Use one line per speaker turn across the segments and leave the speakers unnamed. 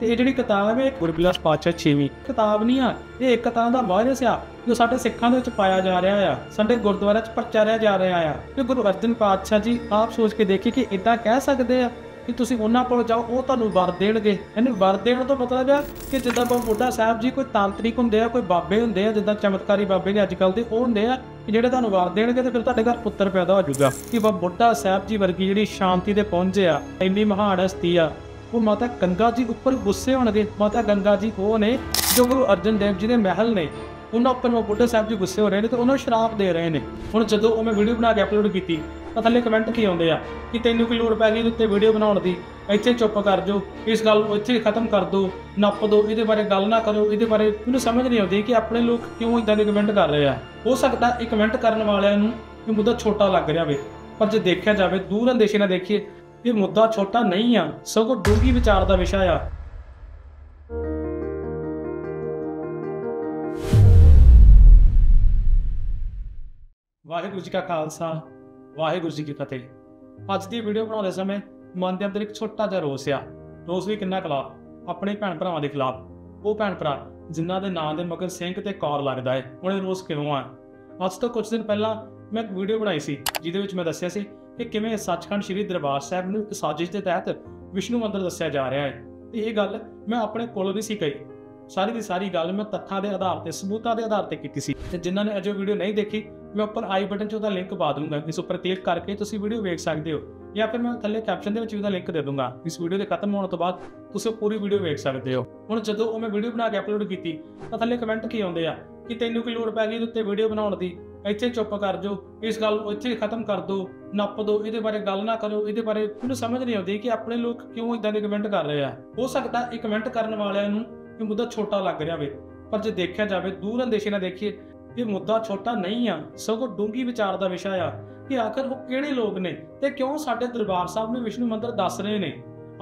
ਤੇ ਇਹ ਜਿਹੜੀ ਕਿਤਾਬ ਹੈ ਗੁਰਬਿਲਾਸ ਪਾਤਸ਼ਾਹ ਛੇਵੀਂ ਕਿਤਾਬ ਨਹੀਂ ਆ, ਇਹ ਇੱਕ ਤਰ੍ਹਾਂ ਦਾ ਵਾਇਰਸ ਆ, ਜੋ ਸਾਡੇ ਸਿੱਖਾਂ ਦੇ ਵਿੱਚ ਪਾਇਆ ਜਾ ਰਿਹਾ ਆ, ਸਾਡੇ ਗੁਰਦੁਆਰਿਆਂ 'ਚ ਪ੍ਰਚਾਰਿਆ ਜਾ ਰਿਹਾ ਆ। ਕਿ ਗੁਰੂ ਅਰਜਨ ਪਾਤਸ਼ਾਹ ਜੀ ਆਪ ਸੋਚ ਕੇ ਦੇਖੀ ਕਿ ਇਦਾਂ ਕਹਿ ਸਕਦੇ ਆ ਕਿ ਤੁਸੀਂ ਉਹਨਾਂ ਕੋਲ ਜਾਓ, ਉਹ ਤੁਹਾਨੂੰ ਵਰ ਦੇਣਗੇ। ਇਹਨੂੰ ਵਰ ਦੇਣ ਤੋਂ ਮਤਲਬ ਆ ਕਿ ਜਿੱਦਾਂ ਬਾਬਾ ਬੁੱਢਾ ਸਾਹਿਬ ਜੀ ਕੋਈ ਤਾਂਤਰਿਕ ਹੁੰਦੇ ਆ, ਕੋਈ ਬਾਬੇ ਹੁੰਦੇ ਆ, ਜਿੱਦਾਂ ਚਮਤਕਾਰੀ ਬਾਬੇ ਨੇ ਅੱਜ ਕੱਲ ਦੇ, ਉਹ ਹੁੰਦੇ ਆ ਕਿ ਜਿਹੜੇ ਤੁਹਾਨੂੰ ਵਰ ਦੇਣਗੇ ਤੇ ਫਿਰ ਤੁਹਾਡੇ ਘਰ ਪੁੱਤਰ ਪੈਦਾ ਹੋ ਜਾਊਗਾ। ਕਿ ਬਾਬਾ ਬੁੱਢਾ ਸਾਹਿਬ ਜੀ ਵਰਗੀ ਜਿਹੜੀ ਸ਼ਾਂਤੀ ਦੇ ਪਹੁੰਚੇ ਆ, ਇੰਨੀ ਮਹਾਨ ਹਸਤੀ ਆ ਉਹ ਮਾਤਾ ਗੰਗਾ ਜੀ ਉੱਪਰ ਗੁੱਸੇ ਹੋਣਗੇ। ਮਾਤਾ ਗੰਗਾ ਜੀ ਉਹ ਨੇ ਜੋ ਗੁਰੂ ਅਰਜਨ ਦੇਵ ਜੀ ਦੇ ਮਹਿਲ ਨੇ, ਉਹਨਾਂ ਉੱਪਰ ਉਹ ਬੁੱਢਾ ਸਾਹਿਬ ਜੀ ਗੁੱਸੇ ਹੋ ਰਹੇ ਨੇ ਤੇ ਉਹਨਾਂ ਨੂੰ ਸ਼ਰਾਪ ਦੇ ਰਹੇ ਨੇ। ਹੁਣ ਜਦੋਂ ਉਹ ਮੈਂ ਵੀਡੀਓ ਬਣਾ ਕੇ ਅਪਲੋਡ ਕੀਤੀ, ਤਾਂ ਥੱਲੇ ਕਮੈਂਟ ਕੀ ਆਉਂਦੇ ਆ? ਕਿ ਤੈਨੂੰ ਕੋਈ ਲੋੜ ਪੈ ਗਈ ਉੱਤੇ ਵੀਡੀਓ ਬਣਾਉਣ ਦੀ? ਇੱਥੇ ਚੁੱਪ ਕਰ ਜਾਓ, ਇਸ ਗੱਲ ਨੂੰ ਇੱਥੇ ਖਤਮ ਕਰ ਦਿਓ ਨੱਪ ਦਿਓ ਇਹਦੇ ਬਾਰੇ ਗੱਲ ਨਾ ਕਰੋ, ਇਹਦੇ ਬਾਰੇ ਮੈਨੂੰ ਸਮਝ ਨਹੀਂ ਆਉਂਦੀ ਕਿ ਆਪਣੇ ਲੋਕ ਕਿਉਂ ਇਦਾਂ ਦੇ ਕਮੈਂਟ ਕਰ ਰਹੇ ਆ। ਹੋ ਸਕਦਾ ਇਹ ਕਮੈਂਟ ਕਰਨ ਵਾਲਿਆਂ ਨੂੰ ਇਹ ਮੁੱਦਾ ਛੋਟਾ ਲੱਗ ਰਿਹਾ ਵੇ, ਪਰ ਜੇ ਦੇਖਿਆ ਜਾਵੇ, ਦੂਰ ਅੰਦੇਸ਼ੇ ਨਾਲ ਦੇਖੀਏ ਇਹ ਮੁੱਦਾ ਛੋਟਾ ਨਹੀਂ ਆ, ਸਗੋਂ ਡੂੰਘੀ ਵਿਚਾਰ ਦਾ ਵਿਸ਼ਾ ਆ। ਵਾਹਿਗੁਰੂ ਜੀ ਕਾ ਖਾਲਸਾ, ਵਾਹਿਗੁਰੂ ਜੀ ਕੀ ਫਤਿਹ। ਅੱਜ ਦੀ ਵੀਡੀਓ ਬਣਾਉਂਦੇ ਸਮੇਂ ਮਨ ਦੇ ਅੰਦਰ ਇੱਕ ਛੋਟਾ ਜਿਹਾ ਰੋਸ ਆ। ਰੋਸ ਵੀ ਕਿੰਨਾ ਖਿਲਾਫ ਆਪਣੇ ਭੈਣ ਭਰਾਵਾਂ ਦੇ ਖਿਲਾਫ। ਉਹ ਭੈਣ ਭਰਾ ਜਿਨ੍ਹਾਂ ਦੇ ਨਾਂ ਦੇ ਮਗਰ ਸਿੰਘ ਤੇ ਕੌਰ ਲੱਗਦਾ ਹੈ ਹੁਣ ਇਹ ਰੋਸ ਕਿਉਂ ਆ? ਅੱਜ ਤੋਂ ਕੁਝ ਦਿਨ ਪਹਿਲਾਂ ਮੈਂ ਇੱਕ ਵੀਡੀਓ ਬਣਾਈ ਸੀ, ਜਿਹਦੇ ਵਿੱਚ ਮੈਂ ਦੱਸਿਆ ਸੀ ਕਿ ਕਿਵੇਂ ਸੱਚਖੰਡ ਸ੍ਰੀ ਦਰਬਾਰ ਸਾਹਿਬ ਨੂੰ ਇੱਕ ਸਾਜ਼ਿਸ਼ ਦੇ ਤਹਿਤ ਵਿਸ਼ਨੂੰ ਮੰਦਰ ਦੱਸਿਆ ਜਾ ਰਿਹਾ ਹੈ। ਤੇ ਇਹ ਗੱਲ ਮੈਂ ਆਪਣੇ ਕੋਲੋਂ ਨਹੀਂ ਸੀ ਕਹੀ। ਸਾਰੀ ਦੀ ਸਾਰੀ ਗੱਲ ਮੈਂ ਤੱਥਾਂ ਦੇ ਆਧਾਰ ਤੇ, ਸਬੂਤਾਂ ਦੇ ਆਧਾਰ ਤੇ ਕੀਤੀ ਸੀ। ਤੇ ਜਿਨ੍ਹਾਂ ਨੇ ਅਜੇ ਵੀਡੀਓ ਨਹੀਂ ਦੇਖੀ, ਮੈਂ ਉੱਪਰ ਆਈ ਬਟਨ 'ਚ ਉਹਦਾ ਲਿੰਕ ਪਾ ਦੂੰਗਾ ਇਸ ਉੱਪਰ ਕਲਿੱਕ ਕਰਕੇ ਤੁਸੀਂ ਵੀਡੀਓ ਵੇਖ ਸਕਦੇ ਹੋ। ਜਾਂ ਫਿਰ ਮੈਂ ਥੱਲੇ ਕੈਪਸ਼ਨ ਦੇ ਵਿੱਚ ਵੀ ਉਹਦਾ ਲਿੰਕ ਦੇ ਦੂੰਗਾ ਇਸ ਵੀਡੀਓ ਦੇ ਖਤਮ ਹੋਣ ਤੋਂ ਬਾਅਦ ਤੁਸੀਂ ਉਹ ਪੂਰੀ ਵੀਡੀਓ ਵੇਖ ਸਕਦੇ ਹੋ। ਹੁਣ ਜਦੋਂ ਉਹ ਮੈਂ ਵੀਡੀਓ ਬਣਾ ਕੇ ਅਪਲੋਡ ਕੀਤੀ, ਤਾਂ ਥੱਲੇ ਕਮੈਂਟ ਕੀ ਆਉਂਦੇ ਆ? ਕਿ ਤੈਨੂੰ ਕੀ ਲੋੜ ਪੈ ਗਈ ਉੱਤੇ ਵੀਡੀਓ ਬਣਾਉਣ ਦੀ? ਇੱਥੇ ਚੁੱਪ ਕਰ ਜਾਓ। ਇਸ ਗੱਲ ਨੂੰ ਇੱਥੇ ਖਤਮ ਕਰ ਦਿਓ, ਨੱਪ ਦਿਓ, ਇਹਦੇ ਬਾਰੇ ਗੱਲ ਨਾ ਕਰੋ ਇਹਦੇ ਬਾਰੇ ਮੈਨੂੰ ਸਮਝ ਨਹੀਂ ਆਉਂਦੀ ਕਿ ਆਪਣੇ ਲੋਕ ਕਿਉਂ ਇਦਾਂ ਦੇ ਕਮੈਂਟ ਕਰ ਰਹੇ ਆ। ਹੋ ਸਕਦਾ ਇਹ ਕਮੈਂਟ ਕਰਨ ਵਾਲਿਆਂ ਨੂੰ ਇਹ ਮੁੱਦਾ ਛੋਟਾ ਲੱਗ ਰਿਹਾ ਵੇ, ਪਰ ਜੇ ਦੇਖਿਆ ਜਾਵੇ, ਦੂਰ ਅੰਦੇਸ਼ੇ ਨਾਲ ਦੇਖੀਏ, ਇਹ ਮੁੱਦਾ ਛੋਟਾ ਨਹੀਂ ਆ, ਸਗੋਂ ਡੂੰਘੀ ਵਿਚਾਰ ਦਾ ਵਿਸ਼ਾ ਆ ਕਿ ਆਖਰ ਉਹ ਕਿਹੜੇ ਲੋਕ ਨੇ ਤੇ ਕਿਉਂ ਸਾਡੇ ਦਰਬਾਰ ਸਾਹਿਬ ਨੂੰ ਵਿਸ਼ਨੂੰ ਮੰਦਰ ਦੱਸ ਰਹੇ ਨੇ।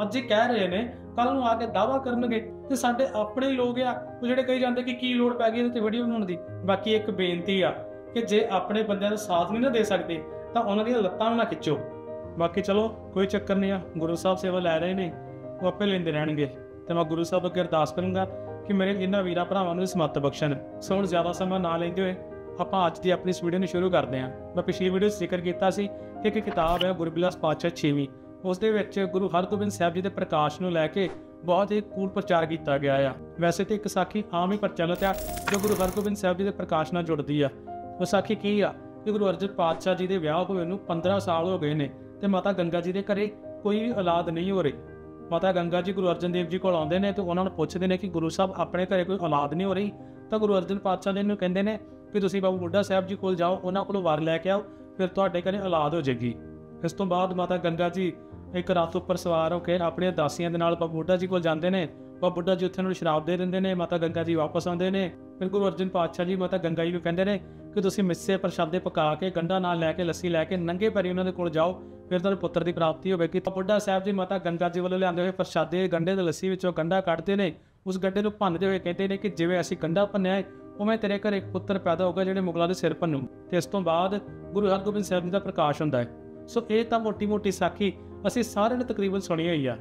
ਅੱਜ ਇਹ ਕਹਿ ਰਹੇ ਨੇ ਕੱਲ ਨੂੰ ਆ ਕੇ ਦਾਵਾ ਕਰਨਗੇ ਤੇ ਸਾਡੇ ਆਪਣੇ ਲੋਕ ਆ, ਉਹ ਜਿਹੜੇ ਕਹੀ ਜਾਂਦੇ ਕਿ ਕੀ ਲੋੜ ਪੈ ਗਈ ਇਹਦੇ ਤੇ ਵੀਡੀਓ ਬਣਾਉਣ ਦੀ। ਬਾਕੀ ਇੱਕ ਬੇਨਤੀ ਆ ਕਿ ਜੇ ਆਪਣੇ ਬੰਦਿਆਂ ਦਾ ਸਾਥ ਨਹੀਂ ਨਾ ਦੇ ਸਕਦੇ, ਤਾਂ ਉਹਨਾਂ ਦੀਆਂ ਲੱਤਾਂ ਨਾ ਖਿੱਚੋ। ਬਾਕੀ ਚਲੋ, ਕੋਈ ਚੱਕਰ ਨਹੀਂ ਆ, ਗੁਰੂ ਸਾਹਿਬ ਸੇਵਾ ਲੈ ਰਹੇ ਨੇ, ਉਹ ਆਪੇ ਲੈਂਦੇ ਰਹਿਣਗੇ। ਤੇ ਮੈਂ ਗੁਰੂ ਸਾਹਿਬ ਅੱਗੇ ਅਰਦਾਸ ਕਰੂੰਗਾ ਕਿ ਮੇਰੇ ਇਹਨਾਂ ਵੀਰਾਂ ਭਰਾਵਾਂ ਨੂੰ ਸਮੱਤ ਬਖਸ਼ਣ। ਸੋ ਹੁਣ ਜ਼ਿਆਦਾ ਸਮਾਂ ਨਾ ਲੈਂਦੇ ਹੋਏ, ਆਪਾਂ ਅੱਜ ਦੀ ਆਪਣੀ ਇਸ ਵੀਡੀਓ ਨੂੰ ਸ਼ੁਰੂ ਕਰਦੇ ਹਾਂ। ਮੈਂ ਪਿਛਲੀ ਵੀਡੀਓ 'ਚ ਜ਼ਿਕਰ ਕੀਤਾ ਸੀ ਕਿ ਇੱਕ ਕਿਤਾਬ ਹੈ ਗੁਰਬਿਲਾਸ ਪਾਤਸ਼ਾਹ 6ਵੀਂ ਉਸ ਦੇ ਵਿੱਚ ਗੁਰੂ ਹਰਗੋਬਿੰਦ ਸਾਹਿਬ ਜੀ ਦੇ ਪ੍ਰਕਾਸ਼ ਨੂੰ ਲੈ ਕੇ ਬਹੁਤ ਹੀ ਕੂਲ ਪ੍ਰਚਾਰ ਕੀਤਾ ਗਿਆ ਆ। ਵੈਸੇ ਤੇ ਇੱਕ ਸਾਖੀ ਆਮ ਹੀ ਪ੍ਰਚਲਿਤ ਆ ਜੋ ਗੁਰੂ ਹਰਗੋਬਿੰਦ ਸਾਹਿਬ ਜੀ ਦੇ ਪ੍ਰਕਾਸ਼ ਨਾਲ ਜੁੜਦੀ ਆ। ਵਿਸਾਖੀ ਕੀ ਆ? ਕਿ ਗੁਰੂ ਅਰਜਨ ਪਾਤਸ਼ਾਹ ਜੀ ਦੇ ਵਿਆਹ ਹੋਏ ਨੂੰ 15 ਸਾਲ ਹੋ ਗਏ ਨੇ ਤੇ ਮਾਤਾ ਗੰਗਾ ਜੀ ਦੇ ਘਰੇ ਕੋਈ ਵੀ ਔਲਾਦ ਨਹੀਂ ਹੋ ਰਹੀ। ਮਾਤਾ ਗੰਗਾ ਜੀ ਗੁਰੂ ਅਰਜਨ ਦੇਵ ਜੀ ਕੋਲ ਆਉਂਦੇ ਨੇ ਤੇ ਉਹਨਾਂ ਨੂੰ ਪੁੱਛਦੇ ਨੇ ਕਿ ਗੁਰੂ ਸਾਹਿਬ, ਆਪਣੇ ਘਰੇ ਕੋਈ ਔਲਾਦ ਨਹੀਂ ਹੋ ਰਹੀ? ਤਾਂ ਗੁਰੂ ਅਰਜਨ ਪਾਤਸ਼ਾਹ ਜੀ ਨੂੰ ਕਹਿੰਦੇ ਨੇ ਕਿ ਤੁਸੀਂ ਬਾਬੂ ਬੁੱਢਾ ਸਾਹਿਬ ਜੀ ਕੋਲ ਜਾਓ, ਉਹਨਾਂ ਕੋਲੋਂ ਵਰ ਲੈ ਕੇ ਆਓ, ਫਿਰ ਤੁਹਾਡੇ ਘਰੇ ਔਲਾਦ ਹੋ ਜਾਏਗੀ। ਇਸ ਤੋਂ ਬਾਅਦ ਮਾਤਾ ਗੰਗਾ ਜੀ ਇੱਕ ਰਾਤ ਉੱਪਰ ਸਵਾਰ ਹੋ ਕੇ ਆਪਣੀਆਂ ਦਾਸੀਆਂ ਦੇ ਨਾਲ ਬਾਬਾ ਬੁੱਢਾ ਜੀ ਕੋਲ ਜਾਂਦੇ ਨੇ। ਬਾਬਾ ਬੁੱਢਾ ਜੀ ਉੱਥੇ ਉਹਨਾਂ ਨੂੰ ਸ਼ਰਾਬ ਦੇ ਦਿੰਦੇ ਨੇ, ਮਾਤਾ ਗੰਗਾ ਜੀ ਵਾਪਸ ਆਉਂਦੇ ਨੇ। ਫਿਰ ਗੁਰੂ ਅਰਜਨ ਪਾਤਸ਼ਾਹ ਜੀ ਮਾਤਾ ਗੰਗਾ ਜੀ ਨੂੰ ਕਹਿੰਦੇ ਨੇ ਕਿ ਤੁਸੀਂ ਮਿੱਸੇ ਪ੍ਰਸ਼ਾਦੇ ਪਕਾ ਕੇ ਗੰਡਾ ਨਾਲ ਲੈ ਕੇ, ਲੱਸੀ ਲੈ ਕੇ ਨੰਗੇ ਪੈਰੀ ਉਹਨਾਂ ਦੇ ਕੋਲ ਜਾਓ, ਫਿਰ ਤੁਹਾਨੂੰ ਪੁੱਤਰ ਦੀ ਪ੍ਰਾਪਤੀ ਹੋਵੇਗੀ। ਤਾਂ ਬੁੱਢਾ ਸਾਹਿਬ ਜੀ ਮਾਤਾ ਗੰਗਾ ਜੀ ਵੱਲੋਂ ਲਿਆਂਦੇ ਹੋਏ ਪ੍ਰਸ਼ਾਦੇ ਗੰਡੇ ਦੇ ਲੱਸੀ ਵਿੱਚੋਂ ਗੰਡਾ ਕੱਢਦੇ ਨੇ। ਉਸ ਗੱਡੇ ਨੂੰ ਭੰਨਦੇ ਹੋਏ ਕਹਿੰਦੇ ਨੇ ਕਿ ਜਿਵੇਂ ਅਸੀਂ ਗੰਡਾ ਭੰਨਿਆ ਹੈ ਉਵੇਂ ਤੇਰੇ ਘਰ ਇੱਕ ਪੁੱਤਰ ਪੈਦਾ ਹੋਊਗਾ ਜਿਹੜੇ ਮੁਗਲਾਂ ਦੇ ਸਿਰ ਭੰਨੂ। ਤੇ ਇਸ ਤੋਂ ਬਾਅਦ ਗੁਰੂ ਹਰਗੋਬਿੰਦ ਸਾਹਿਬ ਜੀ ਦਾ ਪ੍ਰਕਾਸ਼ ਹੁੰਦਾ ਹੈ ਸੋ ਇਹ ਤਾਂ ਮੋਟੀ-ਮੋਟੀ ਸਾਖੀ ਅਸੀਂ ਸਾਰਿਆਂ ਨੇ ਤਕਰੀਬਨ ਸੁਣੀ ਹੋਈ ਆ।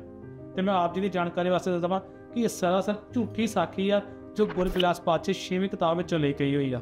ਤੇ ਮੈਂ ਆਪ ਜੀ ਦੀ ਜਾਣਕਾਰੀ ਵਾਸਤੇ ਦੱਸ ਦਵਾਂ ਕਿ ਇਹ ਸਰਾਸਰ ਝੂਠੀ ਸਾਖੀ ਆ ਜੋ ਗੁਰਬਿਲਾਸ ਪਾਤਸ਼ਾਹ ਛੇਵੀਂ ਕਿਤਾਬ ਵਿੱਚੋਂ ਲਈ ਗਈ ਹੋਈ ਆ।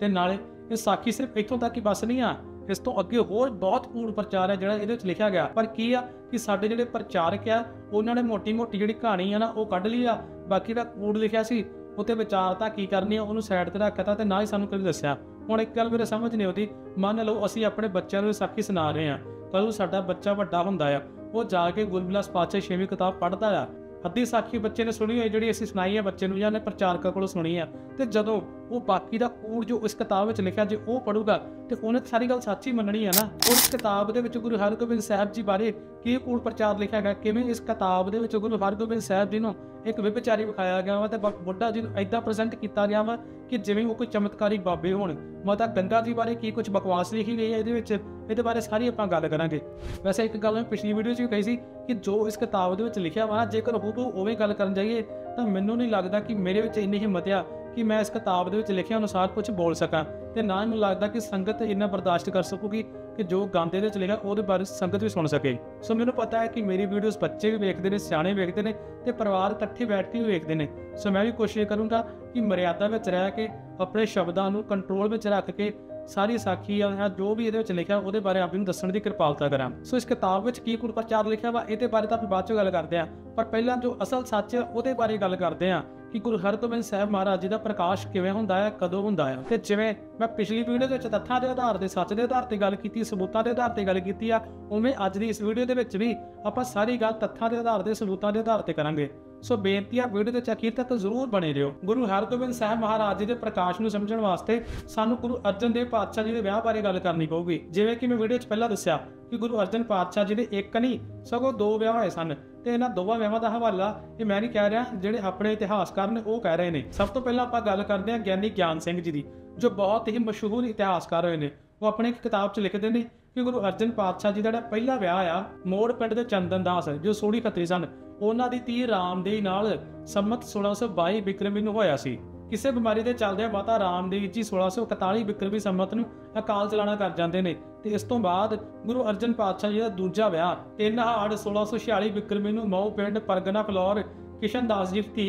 ਤੇ ਨਾਲੇ ਇਹ ਸਾਖੀ ਸਿਰਫ ਇੱਥੋਂ ਤੱਕ ਹੀ ਬਸ ਨਹੀਂ ਆ, ਇਸ ਤੋਂ ਅੱਗੇ ਹੋਰ ਬਹੁਤ ਪੂਰਨ ਪ੍ਰਚਾਰ ਹੈ ਜਿਹੜਾ ਇਹਦੇ ਵਿੱਚ ਲਿਖਿਆ ਗਿਆ। ਪਰ ਕੀ ਆ ਕਿ ਸਾਡੇ ਜਿਹੜੇ ਪ੍ਰਚਾਰਕ ਆ, ਉਹਨਾਂ ਨੇ ਮੋਟੀ-ਮੋਟੀ ਜਿਹੜੀ ਕਹਾਣੀ ਆ ਨਾ, ਉਹ ਕੱਢ ਲਈ ਆ, ਬਾਕੀ ਦਾ ਕੂੜ ਲਿਖਿਆ ਸੀ ਉੱਤੇ ਵਿਚਾਰਤਾ ਕੀ ਕਰਨੀ ਆ, ਉਹਨੂੰ ਸਾਈਡ ਤੇ ਰੱਖਤਾ ਤੇ ਨਾ ਹੀ ਸਾਨੂੰ ਕਦੇ ਦੱਸਿਆ। ਹੁਣ ਇੱਕ ਗੱਲ ਮੇਰੇ ਸਮਝ ਨਹੀਂ ਆਉਂਦੀ, ਮੰਨ ਲਓ ਅਸੀਂ ਆਪਣੇ ਬੱਚਿਆਂ ਨੂੰ ਸਾਖੀ ਸੁਣਾ ਰਹੇ ਆ ਕੱਲ ਸਾਡਾ ਬੱਚਾ ਵੱਡਾ ਹੁੰਦਾ ਆ, ਉਹ ਜਾ ਕੇ ਗੁਰਬਿਲਾਸ ਪਾਤਸ਼ਾਹ ਛੇਵੀਂ ਕਿਤਾਬ ਪੜ੍ਹਦਾ ਆ। ਅੱਧੀ ਸਾਖੀ ਬੱਚੇ ਨੇ ਸੁਣੀ ਹੋਈ ਜਿਹੜੀ ਅਸੀਂ ਸੁਣਾਈ ਆ ਬੱਚੇ ਨੂੰ ਜਾਂ ਨੇ ਪ੍ਰਚਾਰਕਾਂ ਕੋਲੋਂ ਸੁਣੀ ਆ, ਤੇ ਜਦੋਂ ਉਹ ਬਾਕੀ ਦਾ ਕੂੜ ਜੋ ਇਸ ਕਿਤਾਬ ਵਿੱਚ ਲਿਖਿਆ, ਜੇ ਉਹ ਪੜੂਗਾ ਤੇ ਉਹਨੇ ਸਾਰੀ ਗੱਲ ਸੱਚੀ ਮੰਨਣੀ ਹੈ ਨਾ। ਉਸ ਕਿਤਾਬ ਦੇ ਵਿੱਚ ਗੁਰੂ ਹਰਗੋਬਿੰਦ ਸਾਹਿਬ ਜੀ ਬਾਰੇ ਕੀ ਕੂੜ ਪ੍ਰਚਾਰ ਲਿਖਿਆ ਗਿਆ, ਕਿਵੇਂ ਇਸ ਕਿਤਾਬ ਦੇ ਵਿੱਚ ਗੁਰੂ ਹਰਗੋਬਿੰਦ ਸਾਹਿਬ ਜੀ ਨੂੰ ਇੱਕ ਵਿਭਚਾਰੀ ਵਿਖਾਇਆ ਗਿਆ ਵਾ ਤੇ ਬੁੱਢਾ ਜੀ ਨੂੰ ਐਦਾਂ ਪ੍ਰੈਜ਼ੈਂਟ ਕੀਤਾ ਗਿਆ ਵਾ ਕਿ ਜਿਵੇਂ ਉਹ ਕੋਈ ਚਮਤਕਾਰੀ ਬਾਬੇ ਹੋਣ। ਮਾਤਾ ਗੰਗਾ ਜੀ ਬਾਰੇ ਕੀ ਕੁਝ ਬਕਵਾਸ ਲਿਖੀ ਗਈ ਹੈ ਇਹਦੇ ਵਿੱਚ, ਇਹਦੇ ਬਾਰੇ ਸਾਰੀ ਆਪਾਂ ਗੱਲ ਕਰਾਂਗੇ। ਵੈਸੇ ਇੱਕ ਗੱਲ ਮੈਂ ਪਿਛਲੀ ਵੀਡੀਓ 'ਚ ਵੀ ਕਹੀ ਸੀ ਕਿ ਜੋ ਇਸ ਕਿਤਾਬ ਦੇ ਵਿੱਚ ਲਿਖਿਆ ਵਾ ਜੇਕਰ ਹੂਬਹੂ ਉਵੇਂ ਗੱਲ ਕਰਨ ਜਾਈਏ ਤਾਂ ਮੈਨੂੰ ਨਹੀਂ ਲੱਗਦਾ ਕਿ ਮੇਰੇ ਵਿੱਚ ਇੰਨੀ ਹਿੰਮਤ ਆ ਕਿ ਮੈਂ ਇਸ ਕਿਤਾਬ ਦੇ ਵਿੱਚ ਲਿਖਿਆ ਅਨੁਸਾਰ ਕੁਝ ਬੋਲ ਸਕਾਂ ਤੇ ਨਾ ਹੀ ਮੈਨੂੰ ਲੱਗਦਾ ਕਿ ਸੰਗਤ ਇੰਨਾ ਬਰਦਾਸ਼ਤ ਕਰ ਸਕੂਗੀ ਕਿ ਜੋ ਗਾਉਂਦੇ ਦੇ ਲਿਖਿਆ ਉਹਦੇ ਬਾਰੇ ਸੰਗਤ ਵੀ ਸੁਣ ਸਕੇ। ਸੋ ਮੈਨੂੰ ਪਤਾ ਹੈ ਕਿ ਮੇਰੀ ਵੀਡੀਓਜ਼ ਬੱਚੇ ਵੀ ਵੇਖਦੇ ਨੇ, ਸਿਆਣੇ ਵੇਖਦੇ ਨੇ ਤੇ ਪਰਿਵਾਰ ਇਕੱਠੇ ਬੈਠ ਕੇ ਵੀ ਵੇਖਦੇ ਨੇ। ਸੋ ਮੈਂ ਵੀ ਕੋਸ਼ਿਸ਼ ਕਰੂੰਗਾ ਕਿ ਮਰਿਆਦਾ ਵਿੱਚ ਰਹਿ ਕੇ, ਆਪਣੇ ਸ਼ਬਦਾਂ ਨੂੰ ਕੰਟਰੋਲ ਵਿੱਚ ਰੱਖ ਕੇ, ਸਾਰੀ ਸਾਖੀ ਆ ਜੋ ਵੀ ਇਹਦੇ ਵਿੱਚ ਲਿਖਿਆ ਉਹਦੇ ਬਾਰੇ ਆਪ ਨੂੰ ਦੱਸਣ ਦੀ ਕਿਰਪਾਲਤਾ ਕਰਾਂ। ਸੋ ਇਸ ਕਿਤਾਬ ਵਿੱਚ ਕੀ ਕੁਰ ਪ੍ਰਚਾਰ ਲਿਖਿਆ ਵਾ, ਇਹਦੇ ਬਾਰੇ ਤਾਂ ਆਪਾਂ ਬਾਅਦ 'ਚੋਂ ਗੱਲ ਕਰਦੇ ਆਂ ਪਰ ਪਹਿਲਾਂ ਜੋ ਅਸਲ ਸੱਚ ਹੈ ਉਹਦੇ ਬਾਰੇ ਗੱਲ ਕਰਦੇ ਆਂ ਕਿ ਗੁਰੂ ਹਰਗੋਬਿੰਦ ਸਾਹਿਬ ਮਹਾਰਾਜ ਜੀ ਦਾ ਪ੍ਰਕਾਸ਼ ਕਿਵੇਂ ਹੁੰਦਾ ਹੈ, ਕਦੋਂ ਹੁੰਦਾ ਹੈ? ਤੇ ਜਿਵੇਂ ਮੈਂ ਪਿਛਲੀ ਵੀਡੀਓ ਦੇ ਵਿੱਚ ਤੱਥਾਂ ਦੇ ਆਧਾਰ ਤੇ, ਸੱਚ ਦੇ ਆਧਾਰ ਤੇ ਗੱਲ ਕੀਤੀ, ਸਬੂਤਾਂ ਦੇ ਆਧਾਰ ਤੇ ਗੱਲ ਕੀਤੀ ਆ, ਉਵੇਂ ਅੱਜ ਦੀ ਇਸ ਵੀਡੀਓ ਦੇ ਵਿੱਚ ਵੀ ਆਪਾਂ ਸਾਰੀ ਗੱਲ ਤੱਥਾਂ ਦੇ ਆਧਾਰ ਤੇ, ਸਬੂਤਾਂ ਦੇ ਆਧਾਰ ਤੇ ਕਰਾਂਗੇ। ਸੋ ਬੇਨਤੀ ਆ ਵੀਡੀਓ ਦੇ ਅਖੀਰ ਤੱਕ ਜ਼ਰੂਰ ਬਣੇ ਰਹੋ। ਗੁਰੂ ਹਰਗੋਬਿੰਦ ਸਾਹਿਬ ਮਹਾਰਾਜ ਜੀ ਦੇ ਪ੍ਰਕਾਸ਼ ਨੂੰ ਸਮਝਣ ਵਾਸਤੇ ਸਾਨੂੰ ਗੁਰੂ ਅਰਜਨ ਦੇਵ ਪਾਤਸ਼ਾਹ ਜੀ ਦੇ ਵਿਆਹ ਬਾਰੇ ਗੱਲ ਕਰਨੀ ਪਊਗੀ। ਜਿਵੇਂ ਕਿ ਮੈਂ ਵੀਡੀਓ 'ਚ ਪਹਿਲਾਂ ਦੱਸਿਆ ਕਿ ਗੁਰੂ ਅਰਜਨ ਪਾਤਸ਼ਾਹ ਜੀ ਦੇ ਇੱਕ ਨਹੀਂ, ਸਗੋਂ ਦੋ ਵਿਆਹ ਹੋਏ ਸਨ। ਤੇ ਇਹਨਾਂ ਦੋਵਾਂ ਵਿਆਹਾਂ ਦਾ ਹਵਾਲਾ ਇਹ ਮੈਂ ਨਹੀਂ ਕਹਿ ਰਿਹਾ, ਜਿਹੜੇ ਆਪਣੇ ਇਤਿਹਾਸਕਾਰ ਨੇ ਉਹ ਕਹਿ ਰਹੇ ਨੇ। ਸਭ ਤੋਂ ਪਹਿਲਾਂ ਆਪਾਂ ਗੱਲ ਕਰਦੇ ਹਾਂ ਗਿਆਨੀ ਗਿਆਨ ਸਿੰਘ ਜੀ ਦੀ, ਜੋ ਬਹੁਤ ਹੀ ਮਸ਼ਹੂਰ ਇਤਿਹਾਸਕਾਰ ਹੋਏ ਨੇ। ਉਹ ਆਪਣੇ ਇੱਕ ਕਿਤਾਬ 'ਚ ਲਿਖਦੇ ਨੇ ਕਿ ਗੁਰੂ ਅਰਜਨ ਪਾਤਸ਼ਾਹ ਜੀ ਦਾ ਜਿਹੜਾ ਪਹਿਲਾ ਵਿਆਹ ਆ, ਮੋੜ ਪਿੰਡ ਦੇ ਚੰਦਨ ਦਾਸ, ਜੋ ਸੋਹਣੀ ਖੱਤਰੀ ਸਨ, ਉਹਨਾਂ ਦੀ ਧੀ ਰਾਮਦੇਵੀ ਨਾਲ ਸੰਮਤ 1622 ਬਿਕਰਮੀ ਨੂੰ ਹੋਇਆ ਸੀ। ਕਿਸੇ ਬਿਮਾਰੀ ਦੇ ਚੱਲਦਿਆਂ ਮਾਤਾ ਰਾਮਦੇਵ ਜੀ 1641 ਬਿਕਰਮੀ ਸੰਮਤ ਨੂੰ ਅਕਾਲ ਚਲਾਣਾ ਕਰ ਜਾਂਦੇ ਨੇ ਤੇ ਇਸ ਤੋਂ ਬਾਅਦ ਗੁਰੂ ਅਰਜਨ ਪਾਤਸ਼ਾਹ ਜੀ ਦਾ ਦੂਜਾ ਵਿਆਹ ਤਿੰਨ ਹਾੜ 1646 ਬਿਕਰਮੀ ਨੂੰ ਮਉ ਪਿੰਡ ਪਰਗਨਾ ਫਲੌਰ ਕਿਸ਼ਨ ਦਾਸ ਜੀ ਦੀ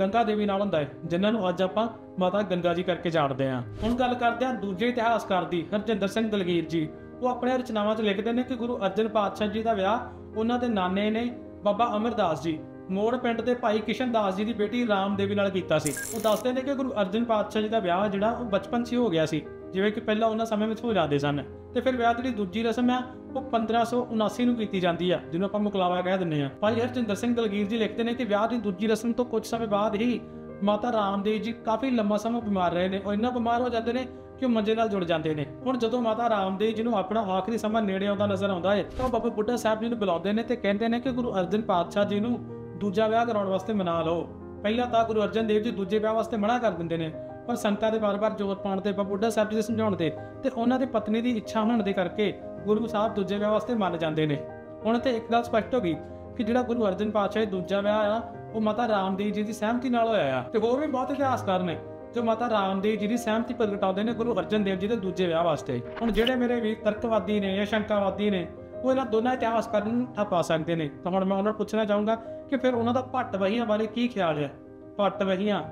ਗੰਗਾ ਦੇਵੀ ਨਾਲ ਹੁੰਦਾ ਹੈ, ਜਿਨ੍ਹਾਂ ਨੂੰ ਅੱਜ ਆਪਾਂ ਮਾਤਾ ਗੰਗਾ ਜੀ ਕਰਕੇ ਜਾਣਦੇ ਹਾਂ। ਹੁਣ ਗੱਲ ਕਰਦੇ ਹਾਂ ਦੂਜੇ ਇਤਿਹਾਸਕਾਰ ਦੀ, ਹਰਜਿੰਦਰ ਸਿੰਘ ਦਲਗੀਰ ਜੀ। ਉਹ ਆਪਣੇ ਰਚਨਾਵਾਂ 'ਚ ਲਿਖਦੇ ਨੇ ਕਿ ਗੁਰੂ ਅਰਜਨ ਪਾਤਸ਼ਾਹ ਜੀ ਦਾ ਵਿਆਹ ਉਹਨਾਂ ਦੇ ਨਾਨੇ ਨੇ ਬਾਬਾ ਅਮਰਦਾਸ ਜੀ ਮੋੜ ਪਿੰਡ ਦੇ ਭਾਈ ਕਿਸ਼ਨ ਦਾਸ ਜੀ ਦੀ ਬੇਟੀ ਰਾਮ ਦੇਵੀ ਨਾਲ ਕੀਤਾ ਸੀ। ਉਹ ਦੱਸਦੇ ਨੇ ਕਿ ਗੁਰੂ ਅਰਜਨ ਪਾਤਸ਼ਾਹ ਜੀ ਦਾ ਵਿਆਹ ਜਿਹੜਾ, ਉਹ ਬਚਪਨ 'ਚ ਹੀ ਹੋ ਗਿਆ ਸੀ। ਜਿਵੇਂ ਕਿ ਪਹਿਲਾਂ ਉਹਨਾਂ ਸਮੇਂ ਵਿੱਚ ਹੋ ਜਾਂਦੇ ਸਨ। ਤੇ ਫਿਰ ਵਿਆਹ ਦੀ ਦੂਜੀ ਰਸਮ ਹੈ ਉਹ 1579 ਨੂੰ ਕੀਤੀ ਜਾਂਦੀ ਆ, ਜਿਹਨੂੰ ਆਪਾਂ ਮੁਕਲਾਵਾ ਕਹਿ ਦਿੰਦੇ ਆ ਭਾਈ ਹਰਜਿੰਦਰ ਸਿੰਘ ਦਲਗੀਰ ਜੀ ਲਿਖਦੇ ਨੇ ਕਿ ਵਿਆਹ ਦੀ ਦੂਜੀ ਰਸਮ ਤੋਂ ਕੁਝ ਸਮੇਂ ਬਾਅਦ ਹੀ ਮਾਤਾ ਰਾਮਦੇਵ ਜੀ ਕਾਫੀ ਲੰਮਾ ਸਮਾਂ ਬਿਮਾਰ ਰਹੇ ਨੇ। ਉਹ ਇੰਨਾ ਬਿਮਾਰ ਹੋ ਜਾਂਦੇ ਨੇ ਕਿ ਉਹ ਮੰਜੇ ਨਾਲ ਜੁੜ ਜਾਂਦੇ ਨੇ। ਹੁਣ ਜਦੋਂ ਮਾਤਾ ਰਾਮਦੇਵ ਜੀ ਨੂੰ ਆਪਣਾ ਆਖਰੀ ਸਮਾਂ ਨੇੜੇ ਆਉਂਦਾ ਨਜ਼ਰ ਆਉਂਦਾ ਹੈ ਤਾਂ ਉਹ ਬਾਬਾ ਬੁੱਢਾ ਸਾਹਿਬ ਜੀ ਨੂੰ ਬੁਲਾਉਂਦੇ ਨੇ ਤੇ ਕਹਿੰਦੇ ਨੇ ਕਿ ਗੁਰੂ ਅਰਜਨ ਪਾਤਸ਼ਾਹ ਜੀ ਨੂੰ ਦੂਜਾ ਵਿਆਹ ਕਰਾਉਣ ਵਾਸਤੇ ਮਨਾ ਲਓ। ਪਹਿਲਾਂ ਤਾਂ ਗੁਰੂ ਅਰਜਨ ਦੇਵ ਜੀ ਦੂਜੇ ਵਿਆਹ ਵਾਸਤੇ ਮਨਾ ਕਰ ਦਿੰਦੇ ਨੇ। ਪਰ ਸੰਤਾਂ ਦੇ ਬਾਰ-ਬਾਰ ਜ਼ੋਰ ਪਾਉਣ ਤੇ ਬੁੱਢਾ ਸਾਹਿਬ ਜੀ ਦੇ ਸਮਝਾਉਣ ਤੇ ਤੇ ਉਹਨਾਂ ਦੀ ਪਤਨੀ ਦੀ ਇੱਛਾ ਹੋਣ ਦੇ ਕਰਕੇ ਗੁਰੂ ਸਾਹਿਬ ਦੂਜੇ ਵਿਆਹ ਵਾਸਤੇ ਮੰਨ ਜਾਂਦੇ ਨੇ। ਹੁਣ ਤੇ ਇੱਕ ਗੱਲ ਸਪਸ਼ਟ ਹੋ ਗਈ ਕਿ ਜਿਹੜਾ ਗੁਰੂ ਅਰਜਨ ਪਾਤਸ਼ਾਹ ਦੂਜਾ ਵਿਆਹ ਆ, ਉਹ ਮਾਤਾ ਰਾਮਦੇਵ ਜੀ ਦੀ ਸਹਿਮਤੀ ਨਾਲ ਹੋਇਆ ਆ। ਤੇ ਹੋਰ ਵੀ ਬਹੁਤ ਇਤਿਹਾਸਕਾਰ ਨੇ, ਜੋ ਮਾਤਾ ਰਾਮਦੇਵ ਜੀ ਦੀ ਸਹਿਮਤੀ ਪ੍ਰਗਟਾਉਂਦੇ ਨੇ ਗੁਰੂ ਅਰਜਨ ਦੇਵ ਜੀ ਦੇ ਦੂਜੇ ਵਿਆਹ ਵਾਸਤੇ। ਹੁਣ ਜਿਹੜੇ ਮੇਰੇ ਵੀ ਤਰਕਵਾਦੀ ਨੇ ਜਾਂ ਸ਼ੰਕਾਵਾਦੀ ਨੇ, ਉਹ ਇਹਨਾਂ ਦੋਨਾਂ ਇਤਿਹਾਸਕਾਰਾਂ ਨੂੰ ਠੱਪਾ ਸਕਦੇ ਨੇ। ਤਾਂ ਹੁਣ ਮੈਂ ਉਹਨਾਂ ਨੂੰ ਪੁੱਛਣਾ ਚਾਹੂੰਗਾ ਕਿ ਫਿਰ ਉਹਨਾਂ ਦਾ ਭੱਟ ਵਹੀਆਂ ਬਾਰੇ ਕੀ ਖਿਆਲ ਹੈ? ਭੱਟ ਵਹੀਆਂ,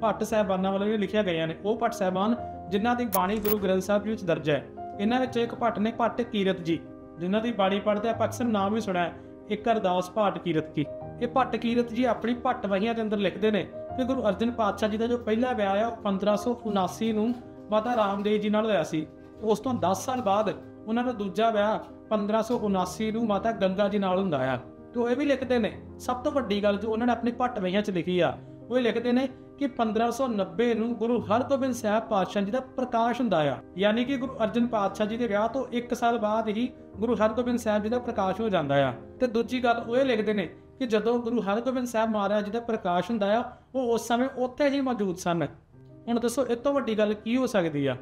ਭੱਟ ਸਾਹਿਬਾਨਾਂ ਵੱਲੋਂ ਵੀ ਲਿਖਿਆ ਗਈਆਂ ਨੇ, ਉਹ ਭੱਟ ਸਾਹਿਬਾਨ ਜਿਨ੍ਹਾਂ ਦੀ ਬਾਣੀ ਗੁਰੂ ਗ੍ਰੰਥ ਸਾਹਿਬ ਵਿੱਚ ਦਰਜ ਹੈ। ਇਹਨਾਂ ਵਿੱਚ ਇੱਕ ਭੱਟ ਨੇ ਭੱਟ ਕੀਰਤ ਜੀ, ਜਿਨ੍ਹਾਂ ਦੀ ਬਾਣੀ ਪੜ੍ਹਦੇ ਆਪਾਂ ਅਕਸਰ ਨਾਮ ਵੀ ਸੁਣਿਆ ਹੈ, ਇੱਕ ਅਰਦਾਸ ਭੱਟ ਕੀਰਤ ਕੀ। ਇਹ ਭੱਟ ਕੀਰਤ ਜੀ ਆਪਣੀ ਭੱਟ ਵਹੀਆਂ ਦੇ ਅੰਦਰ ਲਿਖਦੇ ਨੇ। ਕਿ ਗੁਰੂ ਅਰਜਨ ਪਾਤਸ਼ਾਹ ਜੀ ਦਾ ਜੋ ਪਹਿਲਾ ਵਿਆਹ ਆ, ਉਹ 1579 ਨੂੰ ਮਾਤਾ ਰਾਮਦੇਵ ਜੀ ਨਾਲ ਹੋਇਆ ਸੀ। ਉਸ ਤੋਂ 10 ਸਾਲ ਬਾਅਦ ਉਹਨਾਂ ਦਾ ਦੂਜਾ ਵਿਆਹ 1579 ਨੂੰ ਮਾਤਾ ਗੰਗਾ ਜੀ ਨਾਲ ਹੁੰਦਾ ਆ। ਤੋਂ ਇਹ ਵੀ ਲਿਖਦੇ ਨੇ, ਸਭ ਤੋਂ ਵੱਡੀ ਗੱਲ ਜੋ ਉਹਨਾਂ ਨੇ ਆਪਣੀ ਭੱਟ ਵਹੀਆਂ 'ਚ ਲਿਖੀ ਆ, ਉਹ ਇਹ ਲਿਖਦੇ ਨੇ ਕਿ 1590 ਨੂੰ ਗੁਰੂ ਹਰਗੋਬਿੰਦ ਸਾਹਿਬ ਪਾਤਸ਼ਾਹ ਜੀ ਦਾ ਪ੍ਰਕਾਸ਼ ਹੁੰਦਾ ਆ। ਯਾਨੀ ਕਿ ਗੁਰੂ ਅਰਜਨ ਪਾਤਸ਼ਾਹ ਜੀ ਦੇ ਵਿਆਹ ਤੋਂ 1 ਸਾਲ ਬਾਅਦ ਹੀ ਗੁਰੂ ਹਰਗੋਬਿੰਦ ਸਾਹਿਬ ਜੀ ਦਾ ਪ੍ਰਕਾਸ਼ ਹੋ ਜਾਂਦਾ ਆ। ਤੇ ਦੂਜੀ ਗੱਲ ਉਹ ਇਹ ਲਿਖਦੇ ਨੇ ਕਿ ਜਦੋਂ ਗੁਰੂ ਹਰਗੋਬਿੰਦ ਸਾਹਿਬ ਮਹਾਰਾਜ ਜੀ ਦਾ ਪ੍ਰਕਾਸ਼ ਹੁੰਦਾ ਆ, ਉਹ ਉਸ ਸਮੇਂ ਉੱਥੇ ਹੀ ਮੌਜੂਦ ਸਨ। ਹੁਣ ਦੱਸੋ, ਇਹ ਤੋਂ ਵੱਡੀ ਗੱਲ ਕੀ ਹੋ ਸਕਦੀ ਆ?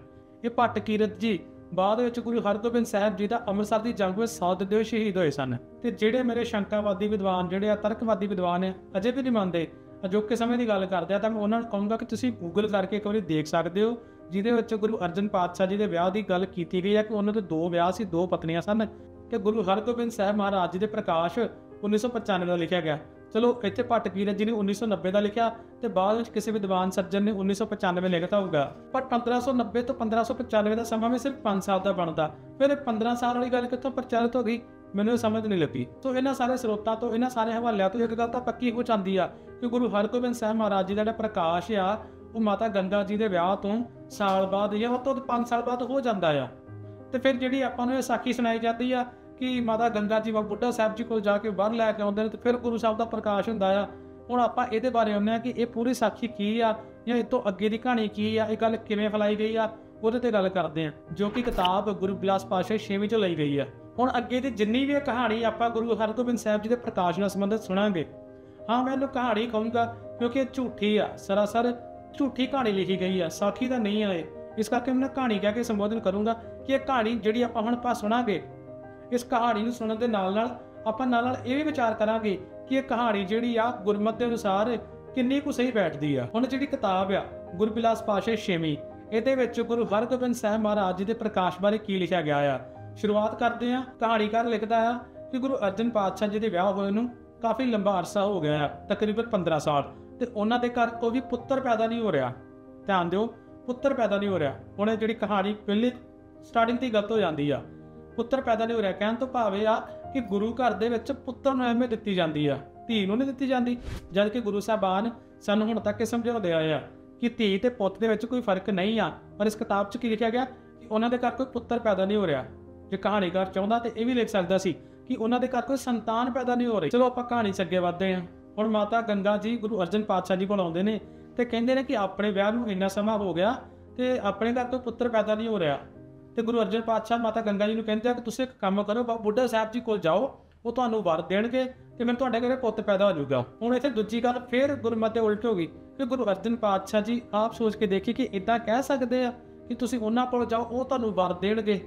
ਇਹ ਭੱਟ ਕੀਰਤ ਜੀ ਬਾਅਦ ਵਿੱਚ ਗੁਰੂ ਹਰਗੋਬਿੰਦ ਸਾਹਿਬ ਜੀ ਦਾ ਅੰਮ੍ਰਿਤਸਰ ਦੀ ਜੰਗ ਵਿੱਚ ਸੌ ਦਿੰਦੇ ਹੋਏ ਸ਼ਹੀਦ ਹੋਏ ਸਨ। ਤੇ ਜਿਹੜੇ ਮੇਰੇ ਸ਼ੰਕਾਵਾਦੀ ਵਿਦਵਾਨ, ਜਿਹੜੇ ਆ ਤਰਕਵਾਦੀ ਵਿਦਵਾਨ ਆ ਅਜੇ ਵੀ ਨਹੀਂ ਮੰਨਦੇ। ਅਜੋਕੇ ਸਮੇਂ ਦੀ ਗੱਲ ਕਰਦੇ ਆ ਤਾਂ ਮੈਂ ਉਹਨਾਂ ਨੂੰ ਕਹੂੰਗਾ ਕਿ ਤੁਸੀਂ ਗੂਗਲ ਕਰਕੇ ਇੱਕ ਵਾਰੀ ਦੇਖ ਸਕਦੇ ਹੋ, ਜਿਹਦੇ ਵਿੱਚ ਗੁਰੂ ਅਰਜਨ ਪਾਤਸ਼ਾਹ ਜੀ ਦੇ ਵਿਆਹ ਦੀ ਗੱਲ ਕੀਤੀ ਗਈ ਹੈ ਕਿ ਉਹਨਾਂ ਦੇ ਦੋ ਵਿਆਹ ਸੀ, ਦੋ ਪਤਨੀਆਂ ਸਨ। ਤੇ ਗੁਰੂ ਹਰਗੋਬਿੰਦ ਸਾਹਿਬ ਮਹਾਰਾਜ ਜੀ ਦੇ ਪ੍ਰਕਾਸ਼ 1995 ਦਾ ਲਿਖਿਆ ਗਿਆ। ਚਲੋ, ਇੱਥੇ ਭੱਟ ਕੀਰਤ ਜੀ ਨੇ 1990 ਦਾ ਲਿਖਿਆ ਤੇ ਬਾਅਦ ਵਿੱਚ ਕਿਸੇ ਵਿਦਵਾਨ ਸੱਜਣ ਨੇ 1995 ਲਿਖਤਾ ਹੋਊਗਾ। ਪਰ 1590 ਤੋਂ 1595 ਦਾ ਸਮਾਂ ਵੀ ਸਿਰਫ 5 ਸਾਲ ਦਾ ਬਣਦਾ। ਫਿਰ ਇਹ 15 ਸਾਲ ਵਾਲੀ ਗੱਲ ਕਿੱਥੋਂ ਪ੍ਰਚਲਿਤ ਹੋ ਗਈ? ਮੈਨੂੰ ਇਹ ਸਮਝ ਨਹੀਂ ਲੱਗੀ। ਸੋ ਇਹਨਾਂ ਸਾਰੇ ਸਰੋਤਾਂ ਤੋਂ, ਇਹਨਾਂ ਸਾਰੇ ਹਵਾਲਿਆਂ ਤੋਂ ਇੱਕ ਗੱਲ ਤਾਂ ਪੱਕੀ ਹੋ ਜਾਂਦੀ ਆ ਕਿ ਗੁਰੂ ਹਰਗੋਬਿੰਦ ਸਾਹਿਬ ਮਹਾਰਾਜ ਜੀ ਦਾ ਜਿਹੜਾ ਪ੍ਰਕਾਸ਼ ਆ, ਉਹ ਮਾਤਾ ਗੰਗਾ ਜੀ ਦੇ ਵਿਆਹ ਤੋਂ ਸਾਲ ਬਾਅਦ ਜਾਂ ਉਹ ਤੋਂ 5 ਸਾਲ ਬਾਅਦ ਹੋ ਜਾਂਦਾ ਆ। ਤੇ ਫਿਰ ਜਿਹੜੀ ਆਪਾਂ ਨੂੰ ਇਹ ਸਾਖੀ ਸੁਣਾਈ ਜਾਂਦੀ ਆ ਕਿ ਮਾਤਾ ਗੰਗਾ ਜੀ ਵਾ ਬੁੱਢਾ ਸਾਹਿਬ ਜੀ ਕੋਲ ਜਾ ਕੇ ਬਾਹਰ ਲੈ ਕੇ ਆਉਂਦੇ ਨੇ ਤੇ ਫਿਰ ਗੁਰੂ ਸਾਹਿਬ ਦਾ ਪ੍ਰਕਾਸ਼ ਹੁੰਦਾ ਆ। ਹੁਣ ਆਪਾਂ ਇਹਦੇ ਬਾਰੇ ਆਉਂਦੇ ਆ ਕਿ ਇਹ ਪੂਰੀ ਸਾਖੀ ਕੀ ਆ ਜਾਂ ਇਹ ਤੋਂ ਅੱਗੇ ਦੀ ਕਹਾਣੀ ਕੀ ਆ, ਇਹ ਗੱਲ ਕਿਵੇਂ ਫੈਲਾਈ ਗਈ ਆ, ਉਹਦੇ ਤੇ ਗੱਲ ਕਰਦੇ ਆ ਜੋ ਕਿ ਕਿਤਾਬ ਗੁਰੂ ਬਿਲਾਸ ਪਾਸ਼ਾ 6ਵੀਂ 'ਚੋਂ ਲਈ ਗਈ ਆ। ਹੁਣ ਅੱਗੇ ਦੀ ਜਿੰਨੀ ਵੀ ਇਹ ਕਹਾਣੀ ਆਪਾਂ ਗੁਰੂ ਹਰਗੋਬਿੰਦ ਸਾਹਿਬ ਜੀ ਦੇ ਪ੍ਰਕਾਸ਼ ਨਾਲ ਸੰਬੰਧਿਤ ਸੁਣਾਂਗੇ। ਹਾਂ, ਮੈਂ ਇਹਨੂੰ ਕਹਾਣੀ ਕਹੂੰਗਾ ਕਿਉਂਕਿ ਇਹ ਝੂਠੀ ਆ। ਸਰਾਸਰ ਝੂਠੀ ਕਹਾਣੀ ਲਿਖੀ ਗਈ ਆ, ਸਾਖੀ ਤਾਂ ਨਹੀਂ ਆ ਇਹ ਇਸ ਕਰਕੇ ਮੈਂ ਕਹਾਣੀ ਕਹਿ ਕੇ ਸੰਬੋਧਨ ਕਰੂੰਗਾ ਕਿ ਇਹ ਕਹਾਣੀ ਜਿਹੜੀ ਆਪਾਂ ਹੁਣ ਪਾ ਸੁਣਾਂਗੇ ਇਸ ਕਹਾਣੀ ਨੂੰ ਸੁਣਨ ਦੇ ਨਾਲ ਨਾਲ ਆਪਾਂ ਨਾਲ ਨਾਲ ਇਹ ਵੀ ਵਿਚਾਰ ਕਰਾਂਗੇ ਕਿ ਇਹ ਕਹਾਣੀ ਜਿਹੜੀ ਆ ਗੁਰਮਤਿ ਦੇ ਅਨੁਸਾਰ ਕਿੰਨੀ ਕੁ ਸਹੀ ਬੈਠਦੀ ਆ। ਹੁਣ ਜਿਹੜੀ ਕਿਤਾਬ ਆ, ਗੁਰਬਿਲਾਸ ਪਾਸ਼ਾ ਛੇਵੀਂ, ਇਹਦੇ ਵਿੱਚ ਗੁਰੂ ਹਰਗੋਬਿੰਦ ਸਾਹਿਬ ਮਹਾਰਾਜ ਜੀ ਦੇ ਪ੍ਰਕਾਸ਼ ਬਾਰੇ ਕੀ ਲਿਖਿਆ ਗਿਆ ਆ। ਸ਼ੁਰੂਆਤ ਕਰਦੇ ਆ, ਕਹਾਣੀਕਾਰ ਲਿਖਦਾ ਆ ਕਿ ਗੁਰੂ ਅਰਜਨ ਪਾਤਸ਼ਾਹ ਜੀ ਦੇ ਵਿਆਹ ਹੋਏ ਨੂੰ ਕਾਫੀ ਲੰਬਾ ਅਰਸਾ ਹੋ ਗਿਆ ਆ, ਤਕਰੀਬਨ 15 ਸਾਲ। ਤੇ ਉਹਨਾਂ ਦੇ ਘਰ ਕੋਈ ਵੀ ਪੁੱਤਰ ਪੈਦਾ ਨਹੀਂ ਹੋ ਰਿਹਾ। ਧਿਆਨ ਦਿਓ, ਪੁੱਤਰ ਪੈਦਾ ਨਹੀਂ ਹੋ ਰਿਹਾ। ਹੁਣ ਇਹ ਜਿਹੜੀ ਕਹਾਣੀ ਪਹਿਲੇ ਸਟਾਰਟਿੰਗ ਤੇ ਗਲਤ ਹੋ ਜਾਂਦੀ ਆ। ਪੁੱਤਰ ਪੈਦਾ ਨਹੀਂ ਹੋ ਰਿਹਾ। ਕਹਿਣ ਤੋਂ ਭਾਵ ਇਹ ਆ ਕਿ ਗੁਰੂ ਘਰ ਦੇ ਵਿੱਚ ਪੁੱਤਰ ਨੂੰ ਅਹਿਮੀਅਤ ਦਿੱਤੀ ਜਾਂਦੀ ਆ। ਧੀ ਨੂੰ ਨਹੀਂ ਦਿੱਤੀ ਜਾਂਦੀ ਜਦ ਕਿ ਗੁਰੂ ਸਾਹਿਬਾਨ ਸਾਨੂੰ ਹੁਣ ਤੱਕ ਇਹ ਸਮਝਾਉਂਦੇ ਆਏ ਆ ਕਿ ਧੀ ਤੇ ਪੁੱਤ ਦੇ ਵਿੱਚ ਕੋਈ ਫ਼ਰਕ ਨਹੀਂ ਆ। ਪਰ ਇਸ ਕਿਤਾਬ 'ਚ ਕੀ ਲਿਖਿਆ ਗਿਆ ਕਿ ਉਹਨਾਂ ਦੇ ਘਰ ਕੋਈ ਪੁੱਤਰ ਪੈਦਾ ਨਹੀਂ ਹੋ ਰਿਹਾ। ਜੇ ਕਹਾਣੀਕਾਰ ਚਾਹੁੰਦਾ ਤੇ ਇਹ ਵੀ ਲਿਖ ਸਕਦਾ ਸੀ ਕਿ ਉਹਨਾਂ ਦੇ ਘਰ ਕੋਈ ਸੰਤਾਨ ਪੈਦਾ ਨਹੀਂ ਹੋ ਰਹੀ। ਚਲੋ ਆਪਾਂ ਕਹਾਣੀ 'ਚ ਅੱਗੇ ਵਧਦੇ ਹਾਂ। ਹੁਣ ਮਾਤਾ ਗੰਗਾ ਜੀ ਗੁਰੂ ਅਰਜਨ ਪਾਤਸ਼ਾਹ ਜੀ ਕੋਲ ਆਉਂਦੇ ਨੇ ਤੇ ਕਹਿੰਦੇ ਨੇ ਕਿ ਆਪਣੇ ਵਿਆਹ ਨੂੰ ਇੰਨਾ ਸਮਾਂ ਹੋ ਗਿਆ ਤੇ ਆਪਣੇ ਘਰ ਕੋਈ ਪੁੱਤਰ ਪੈਦਾ ਨਹੀਂ ਹੋ ਰਿਹਾ। ਤੇ ਗੁਰੂ ਅਰਜਨ ਪਾਤਸ਼ਾਹ ਮਾਤਾ ਗੰਗਾ ਜੀ ਨੂੰ ਕਹਿੰਦੇ ਆ ਕਿ ਤੁਸੀਂ ਇੱਕ ਕੰਮ ਕਰੋ ਬੁੱਢਾ ਸਾਹਿਬ ਜੀ ਕੋਲ ਜਾਓ, ਉਹ ਤੁਹਾਨੂੰ ਵਰ ਦੇਣਗੇ ਤੇ ਮੈਨੂੰ ਤੁਹਾਡੇ ਘਰੇ ਪੁੱਤ ਪੈਦਾ ਹੋ ਜਾਊਗਾ। ਹੁਣ ਇੱਥੇ ਦੂਜੀ ਗੱਲ ਫੇਰ ਗੁਰਮਤਿ ਉਲਟ ਹੋ ਗਈ ਕਿ ਗੁਰੂ ਅਰਜਨ ਪਾਤਸ਼ਾਹ ਜੀ ਆਪ ਸੋਚ ਕੇ ਦੇਖੀ ਕਿ ਇਦਾਂ ਕਹਿ ਸਕਦੇ ਆ ਕਿ ਤੁਸੀਂ ਉਹਨਾਂ ਕੋਲ ਜਾਓ, ਉਹ ਤੁਹਾਨੂੰ ਵਰ ਦੇਣਗੇ।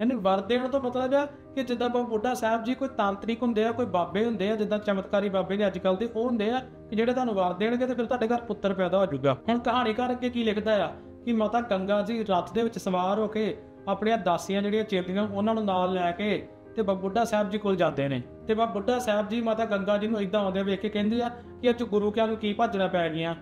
ਯਾਨੀ ਵਰ ਦੇਣ ਤੋਂ ਮਤਲਬ ਆ ਕਿ ਜਿੱਦਾਂ ਬਾਬਾ ਬੁੱਢਾ ਸਾਹਿਬ ਜੀ ਕੋਈ ਤਾਂਤਰਿਕ ਹੁੰਦੇ ਆ, ਕੋਈ ਬਾਬੇ ਹੁੰਦੇ ਆ, ਜਿੱਦਾਂ ਚਮਤਕਾਰੀ ਬਾਬੇ ਨੇ ਅੱਜ ਕੱਲ ਦੇ, ਉਹ ਹੁੰਦੇ ਆ ਕਿ ਜਿਹੜੇ ਤੁਹਾਨੂੰ ਵਰ ਦੇਣਗੇ ਤੇ ਫਿਰ ਤੁਹਾਡੇ ਘਰ ਪੁੱਤਰ ਪੈਦਾ ਹੋ ਜਾਊਗਾ। ਹੁਣ ਕਹਾਣੀਕਾਰ ਅੱਗੇ ਕੀ ਲਿਖਦਾ ਆ ਕਿ ਮਾਤਾ ਗੰਗਾ ਜੀ ਰੱਥ ਦੇ ਵਿੱਚ ਸਵਾਰ ਹੋ ਕੇ ਆਪਣੀਆਂ ਦਾਸੀਆਂ ਜਿਹੜੀਆਂ ਚੇਲੀਆਂ, ਉਹਨਾਂ ਨੂੰ ਨਾਲ ਲੈ ਕੇ ਤੇ ਬਾਬਾ ਬੁੱਢਾ ਸਾਹਿਬ ਜੀ ਕੋਲ ਜਾਂਦੇ ਨੇ। ਤੇ ਬਾਬਾ ਬੁੱਢਾ ਸਾਹਿਬ ਜੀ ਮਾਤਾ ਗੰਗਾ ਜੀ ਨੂੰ ਇਦਾਂ ਆਉਂਦੇ ਵੇਖ ਕੇ ਕਹਿੰਦੇ ਆ ਕਿ ਅੱਜ ਗੁਰੂ ਕਿਆ ਨੂੰ ਕੀ ਭੱਜਣਾ ਪੈ ਗਿਆ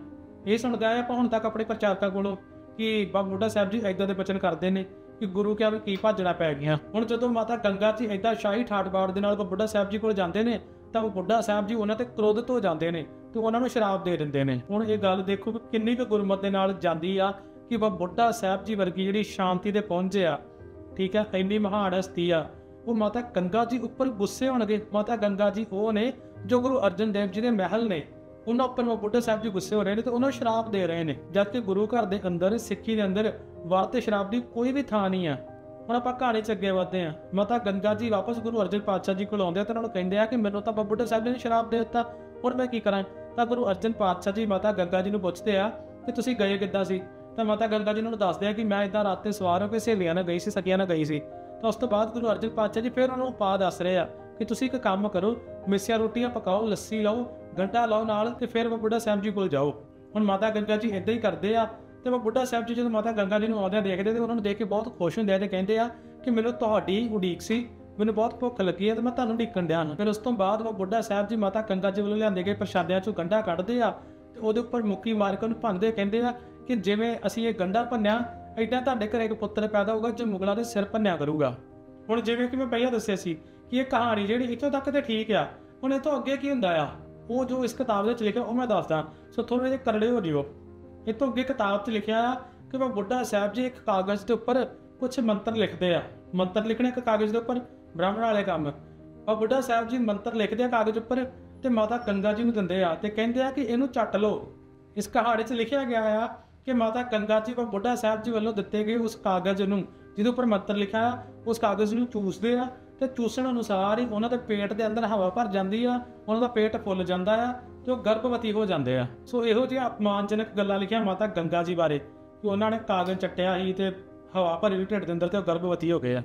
ਇਹ ਸੁਣਦਾ ਆ ਆਪਾਂ ਹੁਣ ਤੱਕ ਆਪਣੇ ਪ੍ਰਚਾਰਕਾਂ ਕੋਲੋਂ ਕਿ ਬਾਬਾ ਬੁੱਢਾ ਸਾਹਿਬ ਜੀ ਇਦਾਂ ਦੇ ਬਚਨ ਕਰਦੇ ਨੇ ਕਿ ਗੁਰੂ ਕਿਆ ਨੂੰ ਕੀ ਭੱਜਣਾ ਪੈ ਗਿਆ ਹੁਣ ਜਦੋਂ ਮਾਤਾ ਗੰਗਾ ਜੀ ਇਦਾਂ ਸ਼ਾਹੀ ਠਾਠ ਬਾੜ ਦੇ ਨਾਲ ਬਾਬਾ ਬੁੱਢਾ ਸਾਹਿਬ ਜੀ ਕੋਲ ਜਾਂਦੇ ਨੇ, ਤਾਂ ਉਹ ਬੁੱਢਾ ਸਾਹਿਬ ਜੀ ਉਹਨਾਂ ਤੇ ਕ੍ਰੋਧਿਤ ਹੋ ਜਾਂਦੇ ਨੇ ਤੇ ਉਹਨਾਂ ਨੂੰ ਸ਼ਰਾਬ ਦੇ ਦਿੰਦੇ ਨੇ। ਹੁਣ ਇਹ ਗੱਲ ਦੇਖੋ ਕਿ ਕਿੰਨੀ ਕੁ ਗੁਰਮਤ ਦੇ ਨਾਲ ਜਾਂਦੀ ਆ ਕਿ ਬਾਬਾ ਬੁੱਢਾ ਸਾਹਿਬ ਜੀ ਵਰਗੀ ਜਿਹੜੀ ਸ਼ਾਂਤੀ ਦੇ ਪਹੁੰਚੇ ਆ, ਠੀਕ ਹੈ, ਇੰਨੀ ਮਹਾਨ ਹਸਤੀ ਆ, ਉਹ ਮਾਤਾ ਗੰਗਾ ਜੀ ਉੱਪਰ ਗੁੱਸੇ ਹੋਣਗੇ। ਮਾਤਾ ਗੰਗਾ ਜੀ ਉਹ ਨੇ ਜੋ ਗੁਰੂ ਅਰਜਨ ਦੇਵ ਜੀ ਦੇ ਮਹਿਲ ਨੇ, ਉਹਨਾਂ ਉੱਪਰ ਉਹ ਬੁੱਢਾ ਸਾਹਿਬ ਜੀ ਗੁੱਸੇ ਹੋ ਰਹੇ ਨੇ ਤੇ ਉਹਨਾਂ ਨੂੰ ਸ਼ਰਾਬ ਦੇ ਰਹੇ ਨੇ, ਜਦ ਕਿ ਗੁਰੂ ਘਰ ਦੇ ਅੰਦਰ, ਸਿੱਖੀ ਦੇ ਅੰਦਰ ਵਾਰ ਤੇ ਸ਼ਰਾਪ ਦੀ ਕੋਈ ਵੀ ਥਾਂ ਨਹੀਂ ਆ। ਹੁਣ ਆਪਾਂ ਕਹਾਣੀ ਚ ਅੱਗੇ ਵਧਦੇ ਆ ਮਾਤਾ ਗੰਗਾ ਜੀ ਵਾਪਸ ਗੁਰੂ ਅਰਜਨ ਪਾਤਸ਼ਾਹ ਜੀ ਕੋਲ ਆਉਂਦੇ ਆ ਤੇ ਉਹਨਾਂ ਨੂੰ ਕਹਿੰਦੇ ਆ ਕਿ ਮੈਨੂੰ ਤਾਂ ਬਾਬਾ ਬੁੱਢਾ ਸਾਹਿਬ ਨੇ ਸ਼ਰਾਬ ਦੇ ਦਿੱਤਾ, ਹੁਣ ਮੈਂ ਕੀ ਕਰਾਂ? ਤਾਂ ਗੁਰੂ ਅਰਜਨ ਪਾਤਸ਼ਾਹ ਜੀ ਮਾਤਾ ਗੰਗਾ ਜੀ ਨੂੰ ਪੁੱਛਦੇ ਆ ਕਿ ਤੁਸੀਂ ਗਏ ਕਿੱਦਾਂ ਸੀ? ਤਾਂ ਮਾਤਾ ਗੰਗਾ ਜੀ ਨੂੰ ਦੱਸਦੇ ਆ ਕਿ ਮੈਂ ਇਦਾਂ ਰਾਤੇ ਸਵਾਰ ਹੋ ਕੇ ਸਹੇਲੀਆਂ ਨਾਲ ਗਈ ਸੀ ਸਕੀਆਂ ਨਾਲ ਗਈ ਸੀ। ਤਾਂ ਉਸ ਤੋਂ ਬਾਅਦ ਗੁਰੂ ਅਰਜਨ ਪਾਤਸ਼ਾਹ ਜੀ ਫਿਰ ਉਹਨਾਂ ਨੂੰ ਉਪਾਅ ਦੱਸ ਰਹੇ ਆ ਕਿ ਤੁਸੀਂ ਇੱਕ ਕੰਮ ਕਰੋ, ਮਿੱਸੀਆਂ ਰੋਟੀਆਂ ਪਕਾਓ, ਲੱਸੀ ਲਾਓ ਗੰਟਾ ਲਾਓ ਨਾਲ ਤੇ ਫਿਰ ਉਹ ਬੁੱਢਾ ਸਾਹਿਬ ਜੀ ਕੋਲ ਜਾਓ। ਹੁਣ ਮਾਤਾ ਗੰਗਾ ਜੀ ਇਦਾਂ ਹੀ ਕਰਦੇ ਆ ਤੇ ਉਹ ਬੁੱਢਾ ਸਾਹਿਬ ਜੀ ਜਦੋਂ ਮਾਤਾ ਗੰਗਾ ਜੀ ਨੂੰ ਆਉਂਦਿਆਂ ਦੇਖਦੇ ਤੇ ਉਹਨਾਂ ਨੂੰ ਦੇਖ ਕੇ ਬਹੁਤ ਖੁਸ਼ ਹੁੰਦੇ ਆ ਤੇ ਕਹਿੰਦੇ ਆ ਕਿ ਮੈਨੂੰ ਤੁਹਾਡੀ ਉਡੀਕ ਸੀ, ਮੈਨੂੰ ਬਹੁਤ ਭੁੱਖ ਲੱਗੀ ਹੈ ਤੇ ਮੈਂ ਤੁਹਾਨੂੰ ਢੀਕਣ ਦਿਆਂ ਫਿਰ ਉਸ ਤੋਂ ਬਾਅਦ ਉਹ ਬੁੱਢਾ ਸਾਹਿਬ ਜੀ ਮਾਤਾ ਗੰਗਾ ਜੀ ਵੱਲੋਂ ਲਿਆਂਦੇ ਗਏ ਪ੍ਰਸ਼ਾਦਿਆਂ ਚੋਂ ਗੰਢਾ ਕੱਢਦੇ ਆ ਤੇ ਉਹਦੇ ਉੱਪਰ ਮੁੱਕੀ ਮਾਰ ਕੇ ਉਹਨੂੰ ਭੰਨਦੇ ਕਹਿੰਦੇ ਆ ਕਿ ਜਿਵੇਂ ਅਸੀਂ ਇਹ ਗੰਡਾ ਭੰਨਿਆ ਐਦਾਂ ਤੁਹਾਡੇ ਘਰੇ ਇੱਕ ਪੁੱਤਰ ਪੈਦਾ ਹੋਊਗਾ ਜੋ ਮੁਗਲਾਂ ਦੇ ਸਿਰ ਭੰਨਿਆ ਕਰੂਗਾ। ਹੁਣ ਜਿਵੇਂ ਕਿ ਮੈਂ ਪਹਿਲਾਂ ਦੱਸਿਆ ਸੀ ਕਿ ਇਹ ਕਹਾਣੀ ਜਿਹੜੀ ਇੱਥੋਂ ਤੱਕ ਤੇ ਠੀਕ ਆ, ਹੁਣ ਇਹ ਤੋਂ ਅੱਗੇ ਕੀ ਹੁੰਦਾ ਆ? ਉਹ ਜੋ ਇਸ ਕਿਤਾਬ ਦੇ ਵਿੱਚ ਲਿਖਿਆ, ਉਹ ਮੈਂ ਦੱਸਦਾ। ਸੋ ਥੋੜੇ ਜਿਹੇ ਕਰੜੇ ਹੋ ਜਿਓ। ਇਹ ਤੋਂ ਅੱਗੇ ਕਿਤਾਬ 'ਚ ਲਿਖਿਆ ਆ ਕਿ ਮੈਂ ਬੁੱਢਾ ਸਾਹਿਬ ਜੀ ਇੱਕ ਕਾਗਜ਼ ਦੇ ਉੱਪਰ ਕੁਝ ਮੰਤਰ ਲਿਖਦੇ ਆ। ਮੰਤਰ ਲਿਖਣੇ ਇੱਕ ਕਾਗਜ਼ ਦੇ ਉੱਪਰ, ਬ੍ਰਾਹਮਣ ਵਾਲੇ ਕੰਮ। ਉਹ ਬੁੱਢਾ ਸਾਹਿਬ ਜੀ ਮੰਤਰ ਲਿਖਦੇ ਆ ਕਾਗਜ਼ ਉੱਪਰ ਤੇ ਮਾਤਾ ਗੰਗਾ ਜੀ ਨੂੰ ਦਿੰਦੇ ਆ ਤੇ ਕਹਿੰਦੇ ਆ ਕਿ ਇਹਨੂੰ ਚੱਟ ਲਓ। ਇਸ ਕਹਾਣੀ 'ਚ ਲਿਖਿਆ ਗਿਆ ਆ ਕਿ ਮਾਤਾ ਗੰਗਾ ਜੀ ਕੋ ਬੁੱਢਾ ਸਾਹਿਬ ਜੀ ਵੱਲੋਂ ਦਿੱਤੇ ਗਏ ਉਸ ਕਾਗਜ਼ ਨੂੰ, ਜਿਹਦੇ ਉੱਪਰ ਮੰਤਰ ਲਿਖਿਆ ਆ, ਉਸ ਕਾਗਜ਼ ਨੂੰ ਚੂਸਦੇ ਆ ਤੇ ਚੂਸਣ ਅਨੁਸਾਰ ਹੀ ਉਹਨਾਂ ਦੇ ਪੇਟ ਦੇ ਅੰਦਰ ਹਵਾ ਭਰ ਜਾਂਦੀ ਆ, ਉਹਨਾਂ ਦਾ ਪੇਟ ਫੁੱਲ ਜਾਂਦਾ ਆ ਤੇ ਉਹ ਗਰਭਵਤੀ ਹੋ ਜਾਂਦੇ ਆ। ਸੋ ਇਹੋ ਜਿਹੀਆਂ ਅਪਮਾਨਜਨਕ ਗੱਲਾਂ ਲਿਖੀਆਂ ਮਾਤਾ ਗੰਗਾ ਜੀ ਬਾਰੇ ਕਿ ਉਹਨਾਂ ਨੇ ਕਾਗਜ਼ ਚੱਟਿਆ ਸੀ ਤੇ ਹਵਾ ਭਰੀ ਹੋਈ ਢਿੱਡ ਦੇ ਅੰਦਰ ਤੇ ਉਹ ਗਰਭਵਤੀ ਹੋ ਗਏ ਆ।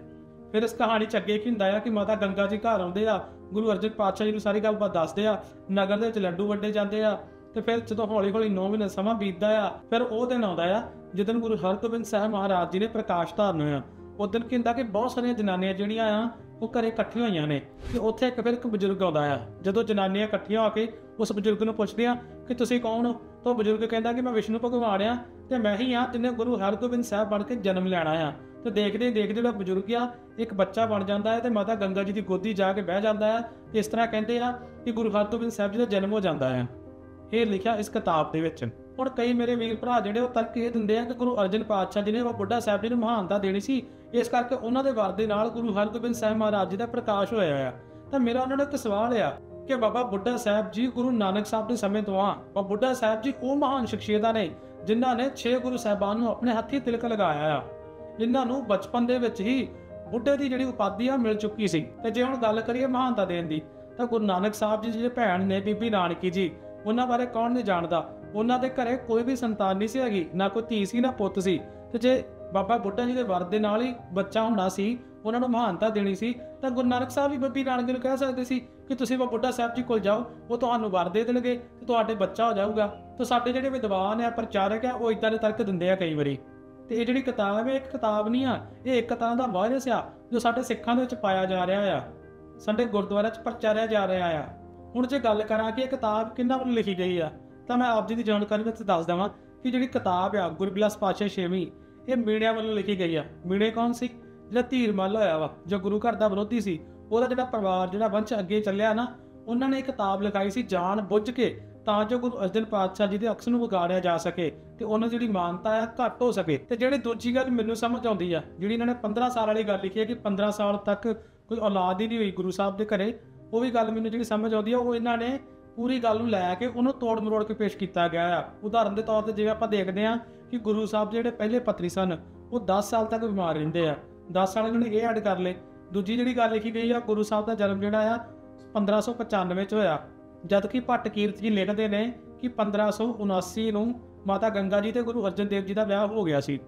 ਫਿਰ ਇਸ ਕਹਾਣੀ ਚ ਅੱਗੇ ਕੀ ਹੁੰਦਾ ਆ ਕਿ ਮਾਤਾ ਗੰਗਾ ਜੀ ਘਰ ਆਉਂਦੇ ਆ, ਗੁਰੂ ਅਰਜਨ ਪਾਤਸ਼ਾਹ ਜੀ ਨੂੰ ਸਾਰੀ ਗੱਲਬਾਤ ਦੱਸਦੇ ਆ, ਨਗਰ ਦੇ ਵਿੱਚ ਲੱਡੂ ਵੱਡੇ ਜਾਂਦੇ ਆ ਤੇ ਫਿਰ ਜਦੋਂ ਹੌਲੀ ਹੌਲੀ 9 ਮਹੀਨੇ ਸਮਾਂ ਬੀਤਦਾ ਆ, ਫਿਰ ਉਹ ਦਿਨ ਆਉਂਦਾ ਆ ਜਦੋਂ ਗੁਰੂ ਹਰਗੋਬਿੰਦ ਸਾਹਿਬ ਮਹਾਰਾਜ ਜੀ ਨੇ ਪ੍ਰਕਾਸ਼ ਧਾਰਨ ਹੋਇਆ। ਉਸ ਦਿਨ ਕੀ ਹੁੰਦਾ ਕਿ ਬਹੁਤ ਸਾਰੀਆਂ ਜਨਾਨੀਆਂ ਜਿਹੜੀਆਂ ਆ, ਉਹ ਘਰੇ ਇਕੱਠੀਆਂ ਹੋਈਆਂ ਨੇ ਤੇ ਉੱਥੇ ਇੱਕ ਫਿਰ ਇੱਕ ਬਜ਼ੁਰਗ ਆਉਂਦਾ ਆ। ਜਦੋਂ ਜਨਾਨੀਆਂ ਇਕੱਠੀਆਂ ਹੋ ਕੇ ਉਸ ਬਜ਼ੁਰਗ ਨੂੰ ਪੁੱਛਦੀਆਂ ਕਿ ਤੁਸੀਂ ਕੌਣ ਹੋ? ਤਾਂ ਬਜ਼ੁਰਗ ਕਹਿੰਦਾ ਕਿ ਮੈਂ ਵਿਸ਼ਨੂੰ ਭਗਵਾਨ ਆ ਤੇ ਮੈਂ ਹੀ ਆ ਜਿਹਨੇ ਗੁਰੂ ਹਰਗੋਬਿੰਦ ਸਾਹਿਬ ਬਣ ਕੇ ਜਨਮ ਲੈਣਾ ਆ। ਤੇ ਦੇਖਦੇ ਦੇਖਦੇ ਜਿਹੜਾ ਬਜ਼ੁਰਗ ਆ, ਇੱਕ ਬੱਚਾ ਬਣ ਜਾਂਦਾ ਹੈ ਤੇ ਮਾਤਾ ਗੰਗਾ ਜੀ ਦੀ ਗੋਦੀ ਜਾ ਕੇ ਬਹਿ ਜਾਂਦਾ ਹੈ ਇਸ ਤਰ੍ਹਾਂ ਕਹਿੰਦੇ ਆ ਕਿ ਗੁਰੂ ਹਰਗੋਬਿੰਦ ਸਾਹਿਬ ਜੀ ਦਾ ਜਨਮ ਹੋ ਜਾਂਦਾ ਹੈ ਇਹ ਲਿਖਿਆ ਇਸ ਕਿਤਾਬ ਦੇ ਵਿੱਚ। ਹੁਣ ਕਈ ਮੇਰੇ ਵੀਰ ਭਰਾ ਜਿਹੜੇ ਉਹ ਤਰਕ ਇਹ ਦਿੰਦੇ ਆ ਕਿ ਗੁਰੂ ਅਰਜਨ ਪਾਤਸ਼ਾਹ ਜੀ ਨੇ ਉਹ ਬੁੱਢਾ ਸਾਹਿਬ ਜੀ ਨੂੰ ਮਹਾਨਤਾ ਦੇਣੀ ਸੀ, ਇਸ ਕਰਕੇ ਉਹਨਾਂ ਦੇ ਵਰ ਦੇ ਨਾਲ ਗੁਰੂ ਹਰਗੋਬਿੰਦ ਸਾਹਿਬ ਮਹਾਰਾਜ ਜੀ ਦਾ ਪ੍ਰਕਾਸ਼ ਹੋਇਆ ਆ। ਤਾਂ ਮੇਰਾ ਉਹਨਾਂ ਨੂੰ ਇੱਕ ਸਵਾਲ ਆ ਕਿ ਬਾਬਾ ਬੁੱਢਾ ਸਾਹਿਬ ਜੀ ਗੁਰੂ ਨਾਨਕ ਸਾਹਿਬ ਦੇ ਸਮੇਂ ਤੋਂ ਆ, ਬਾਬਾ ਬੁੱਢਾ ਸਾਹਿਬ ਜੀ ਉਹ ਮਹਾਨ ਸ਼ਖਸੀਅਤਾਂ ਨੇ, ਜਿਨ੍ਹਾਂ ਨੇ 6 ਗੁਰੂ ਸਾਹਿਬਾਨ ਨੂੰ ਆਪਣੇ ਹੱਥੀ ਤਿਲਕ ਲਗਾਇਆ ਆ। ਜਿਨ੍ਹਾਂ ਨੂੰ ਬਚਪਨ ਦੇ ਵਿੱਚ ਹੀ ਬੁੱਢੇ ਦੀ ਜਿਹੜੀ ਉਪਾਧੀ ਆ ਮਿਲ ਚੁੱਕੀ ਸੀ। ਤੇ ਜੇ ਹੁਣ ਗੱਲ ਕਰੀਏ ਮਹਾਨਤਾ ਦੇਣ ਦੀ, ਤਾਂ ਗੁਰੂ ਨਾਨਕ ਸਾਹਿਬ ਜੀ ਜਿਹੜੇ ਭੈਣ ਨੇ ਬੀਬੀ ਨਾਨਕੀ ਜੀ ਉਹਨਾਂ ਬਾਰੇ ਕੌਣ ਨਹੀਂ ਜਾਣਦਾ? ਉਹਨਾਂ ਦੇ ਘਰੇ ਕੋਈ ਵੀ ਸੰਤਾਨ ਨਹੀਂ ਸੀ ਹੈਗੀ, ਨਾ ਕੋਈ ਧੀ ਸੀ, ਨਾ ਪੁੱਤ ਸੀ। ਤੇ ਜੇ ਬਾਬਾ ਬੁੱਢਾ ਜੀ ਦੇ ਵਰ ਦੇ ਨਾਲ ਹੀ ਬੱਚਾ ਹੁੰਦਾ ਸੀ, ਉਹਨਾਂ ਨੂੰ ਮਹਾਨਤਾ ਦੇਣੀ ਸੀ, ਤਾਂ ਗੁਰੂ ਨਾਨਕ ਸਾਹਿਬ ਵੀ ਬੱਬੀ ਨਾਨਕ ਨੂੰ ਕਹਿ ਸਕਦੇ ਸੀ ਕਿ ਤੁਸੀਂ ਬਾਬਾ ਬੁੱਢਾ ਸਾਹਿਬ ਜੀ ਕੋਲ ਜਾਓ, ਉਹ ਤੁਹਾਨੂੰ ਵਰ ਦੇ ਦੇਣਗੇ ਤੇ ਤੁਹਾਡੇ ਬੱਚਾ ਹੋ ਜਾਊਗਾ। ਤਾਂ ਸਾਡੇ ਜਿਹੜੇ ਵਿਦਵਾਨ ਆ, ਪ੍ਰਚਾਰਕ ਆ, ਉਹ ਇਦਾਂ ਦੇ ਤਰਕ ਦਿੰਦੇ ਆ ਕਈ ਵਾਰੀ। ਤੇ ਇਹ ਜਿਹੜੀ ਕਿਤਾਬ ਹੈ ਇੱਕ ਕਿਤਾਬ ਨਹੀਂ ਆ, ਇਹ ਇੱਕ ਤਰ੍ਹਾਂ ਦਾ ਵਾਇਰਸ ਆ, ਜੋ ਸਾਡੇ ਸਿੱਖਾਂ ਦੇ ਵਿੱਚ ਪਾਇਆ ਜਾ ਰਿਹਾ ਆ। ਸਾਡੇ ਗੁਰਦੁਆਰਿਆਂ 'ਚ ਪ੍ਰਚਾਰਿਆ ਜਾ ਰਿਹਾ ਆ। ਹੁਣ ਜੇ ਗੱਲ ਕਰਾਂ ਕਿ ਇਹ ਕਿਤਾਬ ਕਿੰਨਾ ਵੱਲੋਂ ਲਿਖੀ ਗਈ ਆ, ਤਾਂ ਮੈਂ ਆਪ ਜੀ ਦੀ ਜਾਣਕਾਰੀ ਵਿੱਚ ਦੱਸ ਦਵਾਂ ਕਿ ਜਿਹੜੀ ਕਿਤਾਬ ਆ ਗੁਰਬਿਲਾਸ ਪਾਤਸ਼ਾਹ ਛੇਵੀਂ, ਇਹ ਮੀਡੀਆ ਵੱਲੋਂ ਲਿਖੀ ਗਈ ਆ। ਮੀਡੀਆ ਕੌਣ ਸੀ? ਜਿਹੜਾ ਧੀਰ ਮੱਲ ਹੋਇਆ ਵਾ, ਜੋ ਗੁਰੂ ਘਰ ਦਾ ਵਿਰੋਧੀ ਸੀ, ਉਹਦਾ ਜਿਹੜਾ ਪਰਿਵਾਰ, ਜਿਹੜਾ ਵੰਸ਼ ਅੱਗੇ ਚੱਲਿਆ ਨਾ, ਉਹਨਾਂ ਨੇ ਇੱਕ ਕਿਤਾਬ ਲਿਖਾਈ ਸੀ ਜਾਣ ਬੁੱਝ ਕੇ, ਤਾਂ ਜੋ ਗੁਰੂ ਅਰਜਨ ਪਾਤਸ਼ਾਹ ਜੀ ਦੇ ਅਕਸ ਨੂੰ ਵਿਗਾੜਿਆ ਜਾ ਸਕੇ ਤੇ ਉਹਨਾਂ ਦੀ ਜਿਹੜੀ ਮਾਨਤਾ ਹੈ ਘੱਟ ਹੋ ਸਕੇ। ਤੇ ਜਿਹੜੀ ਦੂਜੀ ਗੱਲ ਮੈਨੂੰ ਸਮਝ ਆਉਂਦੀ ਆ, ਜਿਹੜੀ ਇਹਨਾਂ ਨੇ 15 ਸਾਲ ਵਾਲੀ ਗੱਲ ਲਿਖੀ ਹੈ ਕਿ 15 ਸਾਲ ਤੱਕ ਕੋਈ ਔਲਾਦ ਹੀ ਨਹੀਂ ਹੋਈ ਗੁਰੂ ਸਾਹਿਬ ਦੇ ਘਰੇ ਉਹ ਵੀ ਗੱਲ ਮੈਨੂੰ ਜਿਹੜੀ ਸਮਝ ਆਉਂਦੀ ਆ, ਉਹ ਇਹਨਾਂ ਨੇ ਪੂਰੀ ਗੱਲ ਨੂੰ ਲੈ ਕੇ ਉਹਨੂੰ ਤੋੜ ਮਰੋੜ ਕੇ ਪੇਸ਼ ਕੀਤਾ ਗਿਆ ਆ। ਉਦਾਹਰਨ ਦੇ ਤੌਰ ਤੇ ਜਿਵੇਂ ਆਪਾਂ ਦੇਖਦੇ ਆ ਕਿ ਗੁਰੂ ਸਾਹਿਬ ਜਿਹੜੇ ਪਹਿਲੇ ਪਤਰੀ ਸਨ, ਉਹ 10 ਸਾਲ ਤੱਕ ਬਿਮਾਰ ਰਹਿੰਦੇ ਆ। 10 ਸਾਲ ਇਹਨਾਂ ਨੇ ਇਹ ਐਡ ਕਰ ਲਏ। ਦੂਜੀ ਜਿਹੜੀ ਗੱਲ ਲਿਖੀ ਗਈ ਆ, ਗੁਰੂ ਸਾਹਿਬ ਦਾ ਜਨਮ ਜਿਹੜਾ ਆ 1595 ਚ ਹੋਇਆ। ਜਦਕਿ ਭੱਟ ਕੀਰਤ ਜੀ ਲਿਖਦੇ ਨੇ ਕਿ 1579 ਨੂੰ ਮਾਤਾ ਗੰਗਾ ਜੀ ਤੇ ਗੁਰੂ ਅਰਜਨ ਦੇਵ ਜੀ ਦਾ ਵਿਆਹ ਹੋ ਗਿਆ ਸੀ।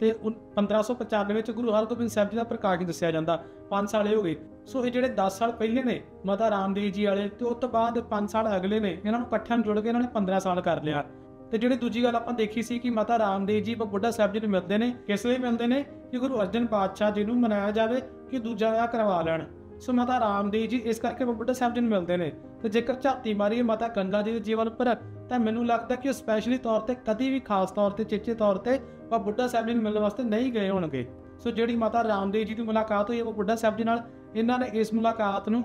ਤੇ ਉਨ- 1595 ਵਿੱਚ ਗੁਰੂ ਹਰਗੋਬਿੰਦ ਸਾਹਿਬ ਜੀ ਦਾ ਪ੍ਰਕਾਸ਼ ਦੱਸਿਆ ਜਾਂਦਾ। 5 ਸਾਲ ਇਹ ਹੋ ਗਏ। ਸੋ ਇਹ ਜਿਹੜੇ 10 ਸਾਲ ਪਹਿਲੇ ਨੇ, ਮਾਤਾ ਰਾਮਦੇਵ ਜੀ ਵਾਲੇ, ਤੇ ਉਸ ਤੋਂ ਬਾਅਦ 5 ਸਾਲ ਅਗਲੇ ਨੇ, ਇਹਨਾਂ ਨੂੰ ਇਕੱਠਿਆਂ ਨੂੰ ਜੋੜ ਕੇ ਇਹਨਾਂ ਨੇ 15 ਸਾਲ ਕਰ ਲਿਆ। ਤੇ ਜਿਹੜੀ ਦੂਜੀ ਗੱਲ ਆਪਾਂ ਦੇਖੀ ਸੀ ਕਿ ਮਾਤਾ ਰਾਮਦੇਵ ਜੀ ਬੁੱਢਾ ਸਾਹਿਬ ਜੀ ਨੂੰ ਮਿਲਦੇ ਨੇ, ਕਿਸ ਲਈ ਮਿਲਦੇ ਨੇ? ਕਿ ਗੁਰੂ ਅਰਜਨ ਪਾਤਸ਼ਾਹ ਜੀ ਨੂੰ ਮਨਾਇਆ ਜਾਵੇ ਕਿ ਦੂਜਾ ਵਿਆਹ ਕਰਵਾ ਲੈਣ। ਸੋ ਮਾਤਾ ਰਾਮਦੇਵ ਜੀ ਇਸ ਕਰਕੇ ਬੁੱਢਾ ਸਾਹਿਬ ਜੀ ਨੂੰ ਮਿਲਦੇ ਨੇ। ਤੇ ਜੇਕਰ ਝਾਤੀ ਮਾਰੀਏ ਮਾਤਾ ਗੰਗਾ ਜੀ ਦੇ ਜੀਵਨ ਉੱਪਰ, ਤਾਂ ਮੈਨੂੰ ਲੱਗਦਾ ਕਿ ਉਹ ਸਪੈਸ਼ਲੀ ਤੌਰ ਤੇ ਕਦੀ ਵੀ ਖਾਸ ਤੌਰ ਤੇ, ਚੇਚੇ ਤੌਰ ਤੇ ਉਹ ਬੁੱਢਾ ਸਾਹਿਬ ਜੀ ਨੂੰ ਮਿਲਣ ਵਾਸਤੇ ਨਹੀਂ ਗਏ ਹੋਣਗੇ। ਸੋ ਜਿਹੜੀ ਮਾਤਾ ਰਾਮਦੇਵ ਜੀ ਦੀ ਮੁਲਾਕਾਤ ਹੋਈ ਉਹ ਬੁੱਢਾ ਸਾਹਿਬ ਜੀ ਨਾਲ ਇਹਨਾਂ ਨੇ ਇਸ ਮੁਲਾਕਾਤ ਨੂੰ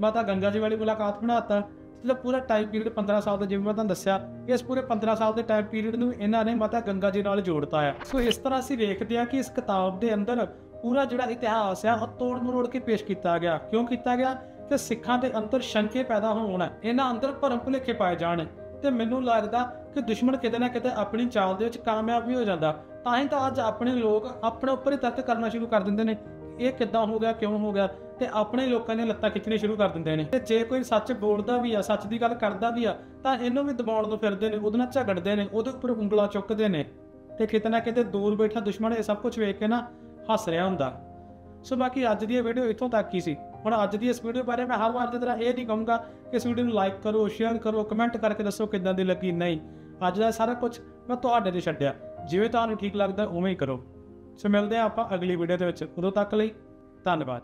ਮਾਤਾ ਗੰਗਾ ਜੀ ਵਾਲੀ ਮੁਲਾਕਾਤ ਬਣਾਤਾ ਜਿਹੜਾ ਪੂਰਾ ਟਾਈਮ ਪੀਰੀਅਡ 15 ਸਾਲ ਦਾ ਜਿਵੇਂ ਮੈਂ ਤੁਹਾਨੂੰ ਦੱਸਿਆ, ਇਸ ਪੂਰੇ 15 ਸਾਲ ਦੇ ਟਾਈਮ ਪੀਰੀਅਡ ਨੂੰ ਇਹਨਾਂ ਨੇ ਮਾਤਾ ਗੰਗਾ ਜੀ ਨਾਲ ਜੋੜਤਾ ਆ। ਸੋ ਇਸ ਤਰ੍ਹਾਂ ਅਸੀਂ ਵੇਖਦੇ ਆ ਕਿ ਇਸ ਕਿਤਾਬ ਦੇ ਅੰਦਰ ਪੂਰਾ ਜਿਹੜਾ ਇਤਿਹਾਸ ਆ, ਉਹ ਤੋੜ ਮਰੋੜ ਕੇ ਪੇਸ਼ ਕੀਤਾ ਗਿਆ। ਕਿਉਂ ਕੀਤਾ ਗਿਆ? ਕਿ ਸਿੱਖਾਂ ਦੇ ਅੰਦਰ ਸ਼ੰਕੇ ਪੈਦਾ ਹੋਣ, ਇਹਨਾਂ ਅੰਦਰ ਭਰਮ ਭੁਲੇਖੇ ਪਾਏ ਜਾਣ। ਤੇ ਮੈਨੂੰ ਲੱਗਦਾ ਕਿ ਦੁਸ਼ਮਣ ਕਿਤੇ ਨਾ ਕਿਤੇ ਆਪਣੀ ਚਾਲ ਦੇ ਵਿੱਚ ਕਾਮਯਾਬ ਵੀ ਹੋ ਜਾਂਦਾ। ਤਾਂ ਹੀ ਤਾਂ ਅੱਜ ਆਪਣੇ ਲੋਕ ਆਪਣੇ ਉੱਪਰ ਹੀ ਤਰਕ ਕਰਨਾ ਸ਼ੁਰੂ ਕਰ ਦਿੰਦੇ ਨੇ। ਇਹ ਕਿੱਦਾਂ ਹੋ ਗਿਆ, ਕਿਉਂ ਹੋ ਗਿਆ? ਤੇ ਆਪਣੇ ਲੋਕਾਂ ਦੀਆਂ ਲੱਤਾਂ ਖਿੱਚਣੀ ਸ਼ੁਰੂ ਕਰ ਦਿੰਦੇ ਨੇ। ਤੇ ਜੇ ਕੋਈ ਸੱਚ ਬੋਲਦਾ ਵੀ ਆ, ਸੱਚ ਦੀ ਗੱਲ ਕਰਦਾ ਵੀ ਆ, ਤਾਂ ਇਹਨੂੰ ਵੀ ਦਬਾਉਣ ਤੋਂ ਫਿਰਦੇ ਨੇ, ਉਹਦੇ ਨਾਲ ਝਗੜਦੇ ਨੇ, ਉਹਦੇ ਉੱਪਰ ਉਂਗਲਾਂ ਚੁੱਕਦੇ ਨੇ। ਤੇ ਕਿਤੇ ਨਾ ਕਿਤੇ ਦੂਰ ਬੈਠਾ ਦੁਸ਼ਮਣ ਇਹ ਸਭ ਕੁਝ ਵੇਖ ਕੇ ਨਾ ਹੱਸ ਰਿਹਾ ਹੁੰਦਾ। ਸੋ ਬਾਕੀ ਅੱਜ ਦੀ ਇਹ ਵੀਡੀਓ ਇੱਥੋਂ ਤੱਕ ਹੀ ਸੀ। ਹੁਣ ਅੱਜ ਦੀ ਇਸ ਵੀਡੀਓ ਬਾਰੇ ਮੈਂ ਹਰ ਵਾਰ ਦੀ ਤਰ੍ਹਾਂ ਇਹ ਨਹੀਂ ਕਹੂੰਗਾ ਕਿ ਇਸ ਵੀਡੀਓ ਨੂੰ ਲਾਈਕ ਕਰੋ ਸ਼ੇਅਰ ਕਰੋ ਕਮੈਂਟ ਕਰਕੇ ਦੱਸੋ ਕਿੱਦਾਂ ਦੀ ਲੱਗੀ, ਨਹੀਂ। ਅੱਜ ਦਾ ਸਾਰਾ ਕੁਝ ਮੈਂ ਤੁਹਾਡੇ ਤੇ ਛੱਡਿਆ। ਜਿਵੇਂ ਤੁਹਾਨੂੰ ਠੀਕ ਲੱਗਦਾ, ਉਵੇਂ ਹੀ ਕਰੋ। ਸੋ ਮਿਲਦੇ ਆ ਆਪਾਂ ਅਗਲੀ ਵੀਡੀਓ ਦੇ ਵਿੱਚ। ਉਦੋਂ ਤੱਕ ਲਈ ਧੰਨਵਾਦ।